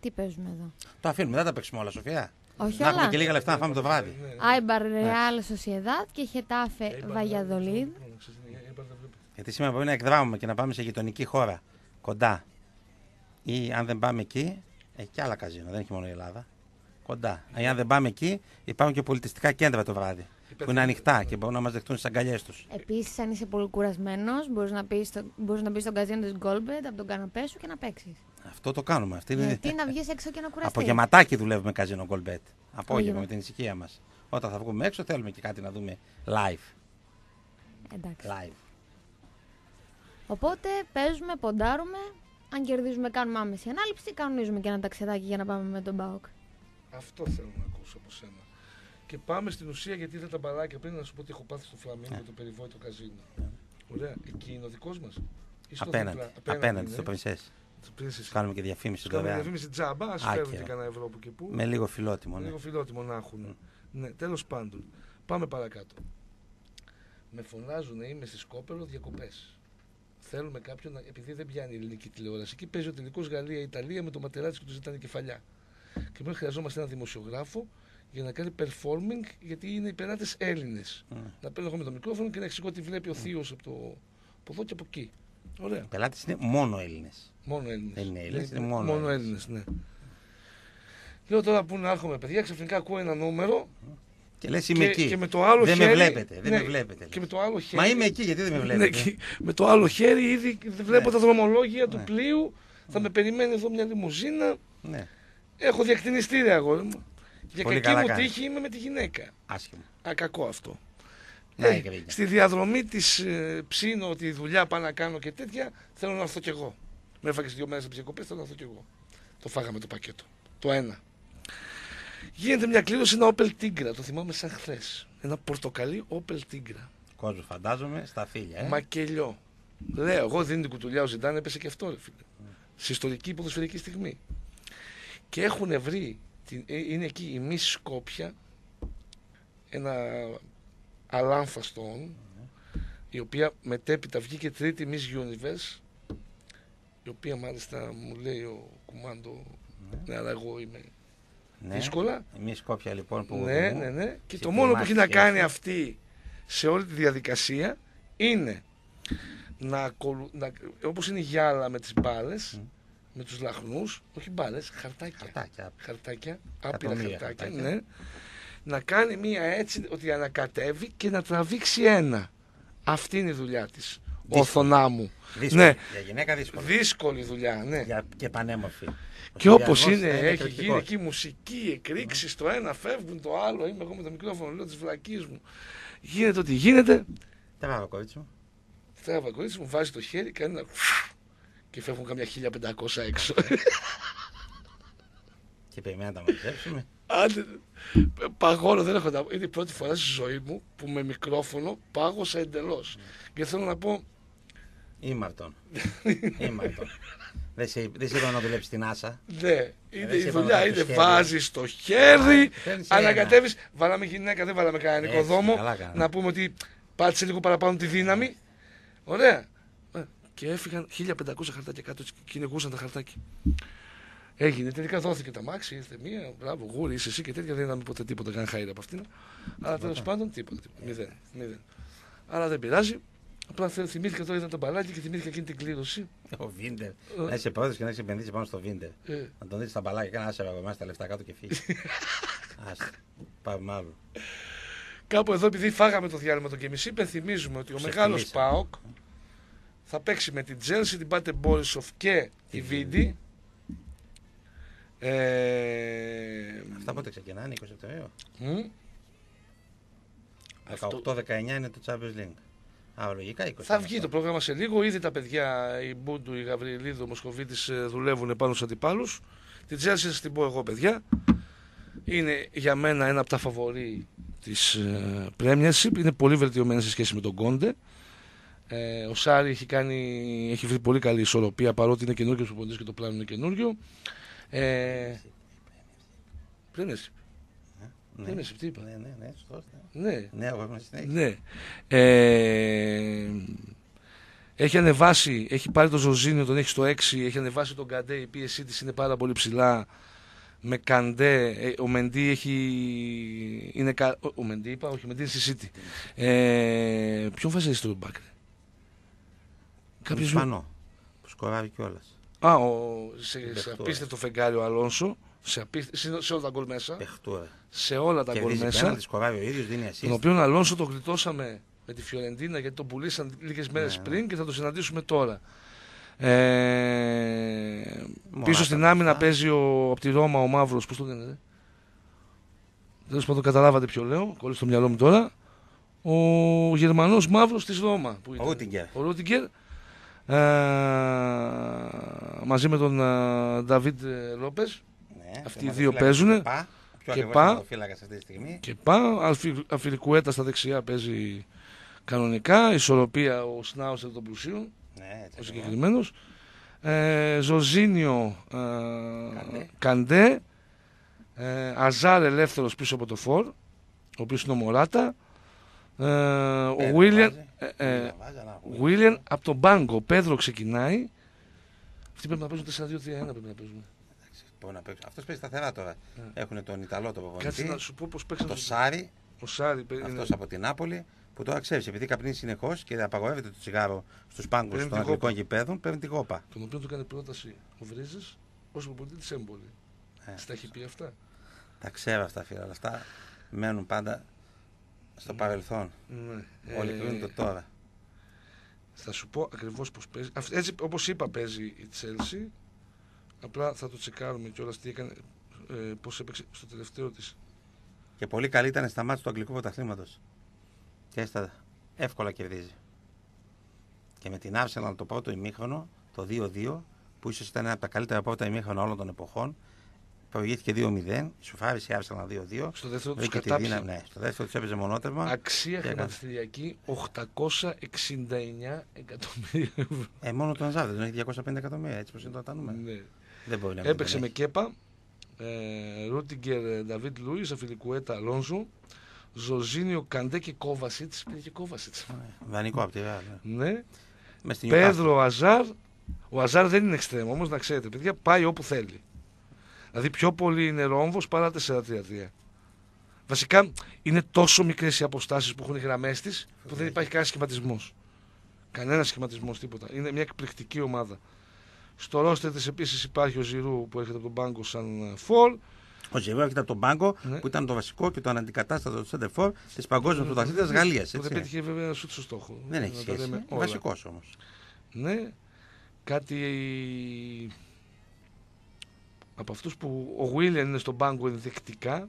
Τι παίζουμε εδώ; Το αφήνουμε, δεν τα παίξουμε όλα, Σοφία. Όχι Να έχουμε όλα. και λίγα λεφτά να φάμε το βράδυ. Ναι, ναι. Άιμπαρ Ρεάλ Σοσιεδάτ και Ε, Χετάφε Eibar, Βαγιαδολίδ. ναι, ναι, ξέρεις, ναι, Eibar δεν βλέπετε. Γιατί σήμερα μπορεί να εκδράμουμε και να πάμε σε γειτονική χώρα, κοντά. Ή αν δεν πάμε εκεί, έχει και άλλα καζίνο, δεν έχει μόνο η Ελλάδα. Κοντά. Ή αν δεν πάμε εκεί, υπάρχουν και πολιτιστικά κέντρα το βράδυ. Που είναι ανοιχτά και μπορούν να μας δεχτούν στις αγκαλιές τους. Επίσης, αν είσαι πολύ κουρασμένος, μπορείς να, πεις στο- μπορείς να μπεις στον καζίνο της Γκόλμπετ από τον καναπέ σου και να παίξεις. Αυτό το κάνουμε. Αυτή είναι... Γιατί να βγεις έξω και να κουραστείς. Απογευματάκι δουλεύουμε καζίνο γκολμπέτ. Απόγευμα Απόγευμα. με την ησυχία μας. Όταν θα βγούμε έξω, θέλουμε και κάτι να δούμε live. Εντάξει. live. Οπότε παίζουμε, ποντάρουμε. Αν κερδίζουμε, κάνουμε άμεση ανάληψη. Κανονίζουμε και ένα ταξιδάκι για να πάμε με τον Μπάουκ. Αυτό θέλω να ακούσω από σένα. Και πάμε στην ουσία γιατί είδα τα μπαλάκια πριν να σου πω ότι έχω πάθει στο Φλαμίνγκο Ναι. το περιβόητο καζίνο. Ωραία. Εκεί είναι ο δικός μας; Απέναντι. Απέναντι ναι. στο Πενσέ. Πριν σε Κάνουμε και διαφήμιση Κάνουμε δωρεάν. διαφήμιση τζάμπα, ας Άκυρο. φέρουν και κανένα ευρώ που και που. Με λίγο φιλότιμο. Ναι. Λίγο φιλότιμο να έχουν. Ναι, τέλος πάντων. Πάμε παρακάτω. Με φωνάζουν είμαι στη Σκόπελο διακοπές. Θέλουμε κάποιον, να- επειδή δεν πιάνει η ελληνική τηλεόραση. Εκεί παίζει ο τελικός Γαλλία-Ιταλία με το ματεράτσι και του ζητάνε κεφαλιά. Και πρέπει χρειαζόμαστε ένα δημοσιογράφο για να κάνει performing, γιατί είναι οι πελάτε Έλληνες. Mm. Να παίρνω εγώ με το μικρόφωνο και να εξηγώ τι βλέπει ο θείος από, το, από εδώ και από εκεί. Ωραία. Οι πελάτες είναι μόνο Έλληνες. Μόνο Έλληνες. Δεν είναι Έλληνες, είναι μόνο μόνο Έλληνες, ναι. Λέω τώρα που να έρχομαι, παιδιά, ξαφνικά ακούω ένα νούμερο Και λες είμαι και, εκεί. και με το άλλο δεν χέρι. με βλέπετε. Δεν ναι, με βλέπετε. Και με λες. το άλλο χέρι. Μα είμαι εκεί, γιατί δεν με Ναι, βλέπετε; και με το άλλο χέρι ήδη βλέπω Ναι. τα δρομολόγια του Ναι. πλοίου. Θα με περιμένει εδώ μια λιμουζίνα. Ναι, Έχω διακτηνιστήρια αγόρι μου. Για Πολύ κακή καλά μου κάνεις. τύχη είμαι με τη γυναίκα. άσχημα. Α, κακό αυτό. Να Ε, η γκρίνια. στη διαδρομή της ε, ψήνω τη δουλειά πάω να κάνω και τέτοια, θέλω να έρθω κι εγώ. Με έφαγες δύο μέρες από τις διακοπές, θέλω να έρθω κι εγώ. Το φάγαμε το πακέτο. Το ένα. Γίνεται μια κλήρωση ένα Opel Tigra, το θυμάμαι σαν χθες. Ένα πορτοκαλί Opel Tigra. Κόσμο φαντάζομαι στα φίλια. Ε. Μακελιό. Λέω, εγώ δίνω την κουτουλιά ο Ζιντάν, έπεσε και αυτό, ρε φίλε. Σε ιστορική ποδοσφαιρική στιγμή. Και έχουν βρει, την- ε, είναι εκεί η Miss Σκόπια, ένα αλάμφαστον, η οποία μετέπειτα βγήκε τρίτη Miss Universe, η οποία μάλιστα μου λέει ο Κουμάντο, ναι, αλλά εγώ είμαι ναι. δύσκολα. Εμεί κόπια λοιπόν που. Ναι, ναι, ναι. Και σε το μόνο που θυμάσαι έχει να σχέση. κάνει αυτή σε όλη τη διαδικασία είναι να, ακολου... να... όπως είναι η γυάλα με τις μπάλες, Μμ. Με τους λαχνούς, όχι μπάλες, χαρτάκια. Χαρτάκια. Χαρτάκια, άπειρα Εκατομμύρια χαρτάκια, χαρτάκια. ναι. Να κάνει μία έτσι ότι ανακατεύει και να τραβήξει ένα. Αυτή είναι η δουλειά της. Ο Δύσκολη. οθονά μου. Δύσκολη. Ναι. Για γυναίκα δύσκολη. Δύσκολη δουλειά, ναι. Για... Και πανέμορφη. Και Ο όπως συνδυασμός είναι, θα έχει εκρηκτικός. γίνει εκεί μουσική, εκρήξεις το ένα, φεύγουν το άλλο. Είμαι εγώ με το μικρόφωνο, λέω τι βλακίε μου. Γίνεται ό,τι γίνεται. Τα βάβα κόβιτς μου. Τράβα κορίτσι μου, βάζει το χέρι, κάνει ένα. Και φεύγουν καμιά 1500 έξω. Και περιμένουμε να τα μαζέψουμε. Άντε, παγώνω, δεν έχω να πω. Είναι η πρώτη φορά στη ζωή μου που με μικρόφωνο πάγωσα εντελώς. Και θέλω να πω, Ήμαρτον. Ήμαρτον. Δεν σε, δεν σε είπα να δουλέψεις στην Άσα. ναι, είναι δεν η σε δουλειά. είπα να Είναι το χέρι. βάζεις το χέρι, Παίρνεις ένα. ανακατεύεις. Βάλαμε γυναίκα, δεν βάλαμε κανένα Έτσι, νοικοδόμο. καλά κάναμε. Να πούμε ότι πάτησε λίγο παραπάνω τη δύναμη. Ωραία. Ε, Και έφυγαν 1500 χαρτάκια κάτω και κυνηγούσαν τα χαρτάκια. Έγινε, τελικά δόθηκε τα μάξι, ήρθε μία, μπράβο, γούρι, είσαι εσύ και τέτοια, δεν είδαμε ποτέ τίποτα, καν χαίρε από αυτήν. Αλλά τέλος πάντων τίποτα, τίποτα, μηδέν, μηδέν. Αλλά δεν πειράζει. Απλά θε- θυμήθηκα τώρα είδα το μπαλάκι και θυμήθηκα εκείνη την κλήρωση. Ο Βίντερ. Να είσαι πρόεδρο και να έχει επενδύσεις πάνω στο Βίντερ. Ε, Να τον δεις τα μπαλάκια και να άσε από εμάς τα λεφτά κάτω και φύγει. Άστα. Πάμε άλλο. Κάπου εδώ, επειδή φάγαμε το διάλειμμα το γεμισή, υπενθυμίζουμε ότι ο Ξεφτυλίσαμε. μεγάλος ΠΑΟΚ θα παίξει με την Τσέλσι, την Πάτε Μπόρισοφ και τη Βίντι. Ε, Αυτά πότε ξεκινάνε, 20 Σεπτεμβρίου; μ, Αυτό- 18-19 είναι το Champions League. Α, λογικά 20. θα είναι βγει αυτό. το πρόγραμμα σε λίγο. Ήδη τα παιδιά, η Μπούντου, η Γαβριλίδου, ο Μοσχοβίτης δουλεύουν πάνω στους αντιπάλους. Την Τσέλσι θα την πω εγώ, παιδιά. Είναι για μένα ένα από τα φαβορή της Premiership. Είναι πολύ βελτιωμένη σε σχέση με τον Κόντε. Ε, ο Σάρι έχει, κάνει, έχει βρει πολύ καλή ισορροπία παρότι είναι καινούριο προπονητής και το πλάνο είναι καινούριο. Ε, Premiership. Ναι. Premiership, τι είπα. Ναι, ναι, ναι, σωστός, ναι. Ναι, Ναι, εγώ είμαι συνέχεια. ναι. Ε, έχει ανεβάσει, έχει πάρει τον Ζορζίνιο, τον έχει στο 6, έχει ανεβάσει τον Καντέ, η πίεσή της είναι πάρα πολύ ψηλά. Με Καντέ, ε, ο Μεντί έχει. Είναι, κα- ο- ο Μεντί είπα, όχι, ο Μεντί είναι στη City. Ε, ποιον βάζεις στο μπακ, ρε; Τον Κάποιος... Ισπανό. Που σκοράρει κιόλας. Α, ο, σε, σε Παιχτούρα. απίστευτο φεγγάρι ο Αλόνσο. Σε, απίστε- σε, σε όλα τα γκολ μέσα. Πεχτούρα. Σε όλα τα γκολ Κερδίζει μέσα. πέναλτι, σκοράρει ο ίδιος, δίνει Τον assist. οποίο Αλόνσο τον γλιτώσαμε με τη Φιωρεντίνα γιατί τον πουλήσαν λίγες μέρες Ναι. πριν και θα το συναντήσουμε τώρα. Ε, Μωράτα πίσω στην μπροστά. άμυνα παίζει ο, από τη Ρώμα ο Μαύρος. Πώς το λένε, ρε; Τέλος πάντων, καταλάβατε ποιο λέω. Κόλλησε στο μυαλό μου τώρα. Ο Γερμανός Μαύρος της Ρώμα. Που ήταν. Ρούτιγκερ. Ο Ρούτιγκερ. Μαζί με τον ε, Νταβίτ ε, Λόπες Ναι, Αυτοί οι τερματοφύλακας δύο του παίζουνε. ΚΕΠΑ, ο Πιο Και ακριβώς πά. τερματοφύλακας αυτή τη στιγμή. και πά. Αλφι- Αφιλικουέτα στα δεξιά παίζει κανονικά. Ισορροπία ο Σνάουσερ των πλουσίων, Ναι, έτσι ο ακριβώς. συγκεκριμένος. Ε, Ζωζίνιο ε, Καντέ. Καντέ. Ε, Αζάρ ελεύθερος πίσω από το Φορ, ο οποίος είναι ο Μωράτα. Ε, ο Πέδρο Βίλιαν βάζει. Ε, Βίλιαν ε, βάζει, αλλά ο Βίλιαν από τον Μπάγκο. Ο Πέδρο ξεκινάει. Αυτοί πρέπει να παίζουν 4-2-3-1 πρέπει να παίζουν. Μπορεί να παίξει. Αυτός παίζει σταθερά τώρα. Έχουν τον Ιταλό τον Κάτσε να προπονητή, σου πω πώς παίξαν. το Σάρι, Ο Σάρι παί- είναι- αυτός από την Νάπολη, που τώρα ξέρεις, επειδή καπνίζει συνεχώς και απαγορεύεται το τσιγάρο στους πάγκους Παίρνει των τη γόπα. αγγλικών γηπέδων, παίρνει τη γόπα. τον οποίο του έκανε πρόταση ο Βρίζε ως προπονητή της Έμπολη. Ε. Στα έχει πει αυτά; Τα ξέρω αυτά, φίλε, αλλά αυτά μένουν πάντα στο παρελθόν. Ναι. Όλοι Ε, κρίνουν το τώρα. Θα σου πω ακριβώς πώς παίζει. Αυ- Έτσι, όπως είπα, παίζει η Τσέλσι. Απλά θα το τσεκάρουμε κιόλας τι έκανε. Ε, πώς έπαιξε στο τελευταίο της. Και πολύ καλή ήταν στα μάτια του Αγγλικού Πρωταθλήματος. Και έστα εύκολα κερδίζει. Και με την Arsenal το πρώτο ημίχρονο, το 2-2, που ίσως ήταν ένα από τα καλύτερα πρώτα ημίχρονα όλων των εποχών, προηγήθηκε 2-0, ισοφάρισε η Arsenal 2-2. Στο δεύτερο τους Βρήκε τη κατάψε. δύναμη, ναι. Στο δεύτερο τους έπαιζε μονότερμα. Αξία Και χρηματιστηριακή 869 εκατομμύρια ευρώ. Ε, μόνο τον Αζάρ δεν έχει 250 εκατομμύρια, έτσι πως είναι τώρα τα νούμερα. Ναι. Δεν μπορεί να μην Έπαιξε τον με έχει. Κέπα, ε, Ρούτιγκερ, Νταβίτ Λούις, Αφιλικουέτα Αλόνσο, Ζωζίνιο Καντέ και Κόβασιτ. Πήγε και Κόβασιτ. Δανεικό από τη Real, ναι. Ναι. Μες στην Newcastle. Πέδρο Αζάρ. Ο Αζάρ δεν είναι εξτρέμο όμως, να ξέρετε, παιδιά, πάει όπου θέλει. Δηλαδή πιο πολύ είναι ρόμβος παρά 4-3-3. Βασικά είναι τόσο μικρές οι αποστάσεις που έχουν οι γραμμές της που δεν υπάρχει κανένας σχηματισμός. Κανένας σχηματισμός, τίποτα. Είναι μια εκπληκτική ομάδα. Στο ρόστερ της επίσης υπάρχει ο Ζηρού που έρχεται από τον πάγκο σαν ε, φορ. Ο Ζηρού έρχεται από τον πάγκο Ναι. που ήταν το βασικό και το αναντικατάστατο του Σέντερφορ της Παγκόσμιας Πρωταθλήτριας Γαλλίας. Που δεν πέτυχε βέβαια ένα σουτ στο στόχο. Δεν Να έχει τα σχέση. λέμε Είναι όλα. βασικός όμως. Ναι. Κάτι από αυτούς που ο Βίλιαν είναι στον πάγκο ενδεικτικά,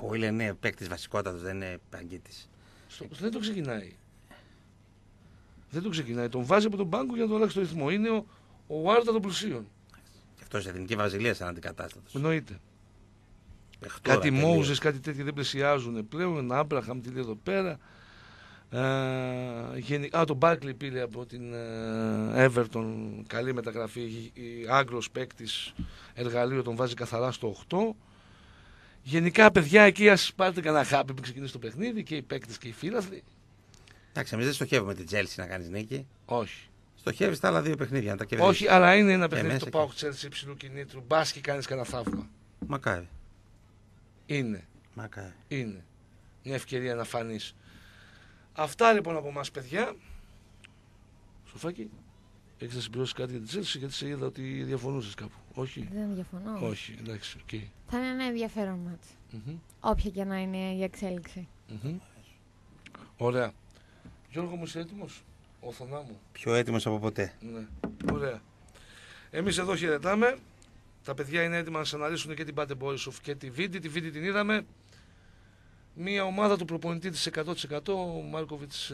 Ο Βίλια είναι παίκτης βασικότατος, δεν είναι παγκίτης. στο, δεν το ξεκινάει. Δεν το ξεκινάει. Τον βάζει από τον πάγκο για να τον αλλάξει το ρυθμό. Είναι ο, ο Βάρτα των πλουσίων. Και αυτός σε εθνική Βραζιλία σαν αντικατάστατος. Εννοείται. Κάτι Μόουζε, κάτι τέτοια δεν πλησιάζουν πλέον. Ένα Άμπραχαμ τι λέει εδώ πέρα. Ε, γενι- Α, τον Μπάρκλι πήρε από την ε, Everton. Καλή μεταγραφή. Άγγλος παίκτης εργαλείο τον βάζει καθαρά στο 8. Γενικά, παιδιά, εκεί ας πάρετε κανένα χάπι που ξεκινήσει το παιχνίδι και οι παίκτες και οι φίλαθλοι. Εντάξει, εμείς δεν στοχεύουμε την Τσέλσι να κάνεις νίκη. Όχι. Στοχεύεις τα άλλα δύο παιχνίδια να τα κερδίσεις. Όχι, αλλά είναι ένα παιχνίδι μέσα το και- πάω Chelsea υψηλού κινήτρου. Μπας και κάνεις κανένα θαύμα. Μακάρι. Είναι. Μακάρι. Είναι μια ευκαιρία να φανείς. Αυτά λοιπόν από εμάς, παιδιά. Σοφάκι, έχεις να συμπληρώσεις κάτι για την Chelsea γιατί σε είδα ότι διαφωνούσες κάπου. Όχι; Δεν διαφωνώ. Όχι, εντάξει, οκ. Θα είναι ένα ενδιαφέρον μάτς. Μμμ, Όποια και να είναι η εξέλιξη. μμμ. Ωραία. Γιώργο μου, είσαι έτοιμος; Όθωνα μου. Πιο έτοιμος από ποτέ. Ναι. Ωραία. Εμείς εδώ χαιρετάμε. Τα παιδιά είναι έτοιμα να σας αναλύσουν και την Πάτε Μπόρισοφ και τη Βίντι. Τη Βίντι την είδαμε. Μία ομάδα του προπονητή της 100%. Ο Μάρκοβιτς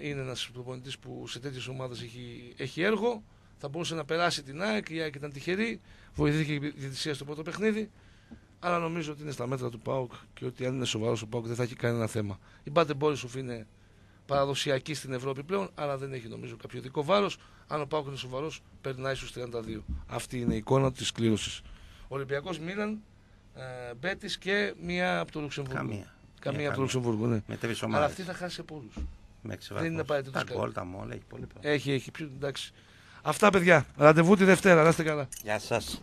είναι ένας προπονητής που σε τέτοιες ομάδες έχει, έχει έργο. Θα μπορούσε να περάσει την ΑΕΚ. Η ΑΕΚ ήταν τυχερή. Βοηθήθηκε η διαιτησία στο πρώτο παιχνίδι. Αλλά νομίζω ότι είναι στα μέτρα του ΠΑΟΚ και ότι αν είναι σοβαρός ο ΠΑΟΚ δεν θα έχει κανένα θέμα. Η Πάτε Μπόρισοφ είναι παραδοσιακή στην Ευρώπη πλέον, αλλά δεν έχει νομίζω κάποιο ειδικό βάρος. Αν ο Πάουκ είναι σοβαρός, περνάει στους 32. Αυτή είναι η εικόνα της κλήρωσης. Ολυμπιακός Μίλαν, ε, Μπέτης και μία από το Λουξεμβούργο. Καμία. Καμία Μια από το καμία. Λουξεμβούργο, ναι. Με τρει Αλλά ομάδε. αυτή θα χάσει από όλου. Με έξι δεν είναι βαθμούς. απαραίτητο Τα κάτι. γκολ, τα μόλ, έχει πολύ πράγμα. Έχει, έχει. Ποιο, εντάξει. Αυτά παιδιά. Ραντεβού τη Δευτέρα. Να είστε καλά. Γεια σας.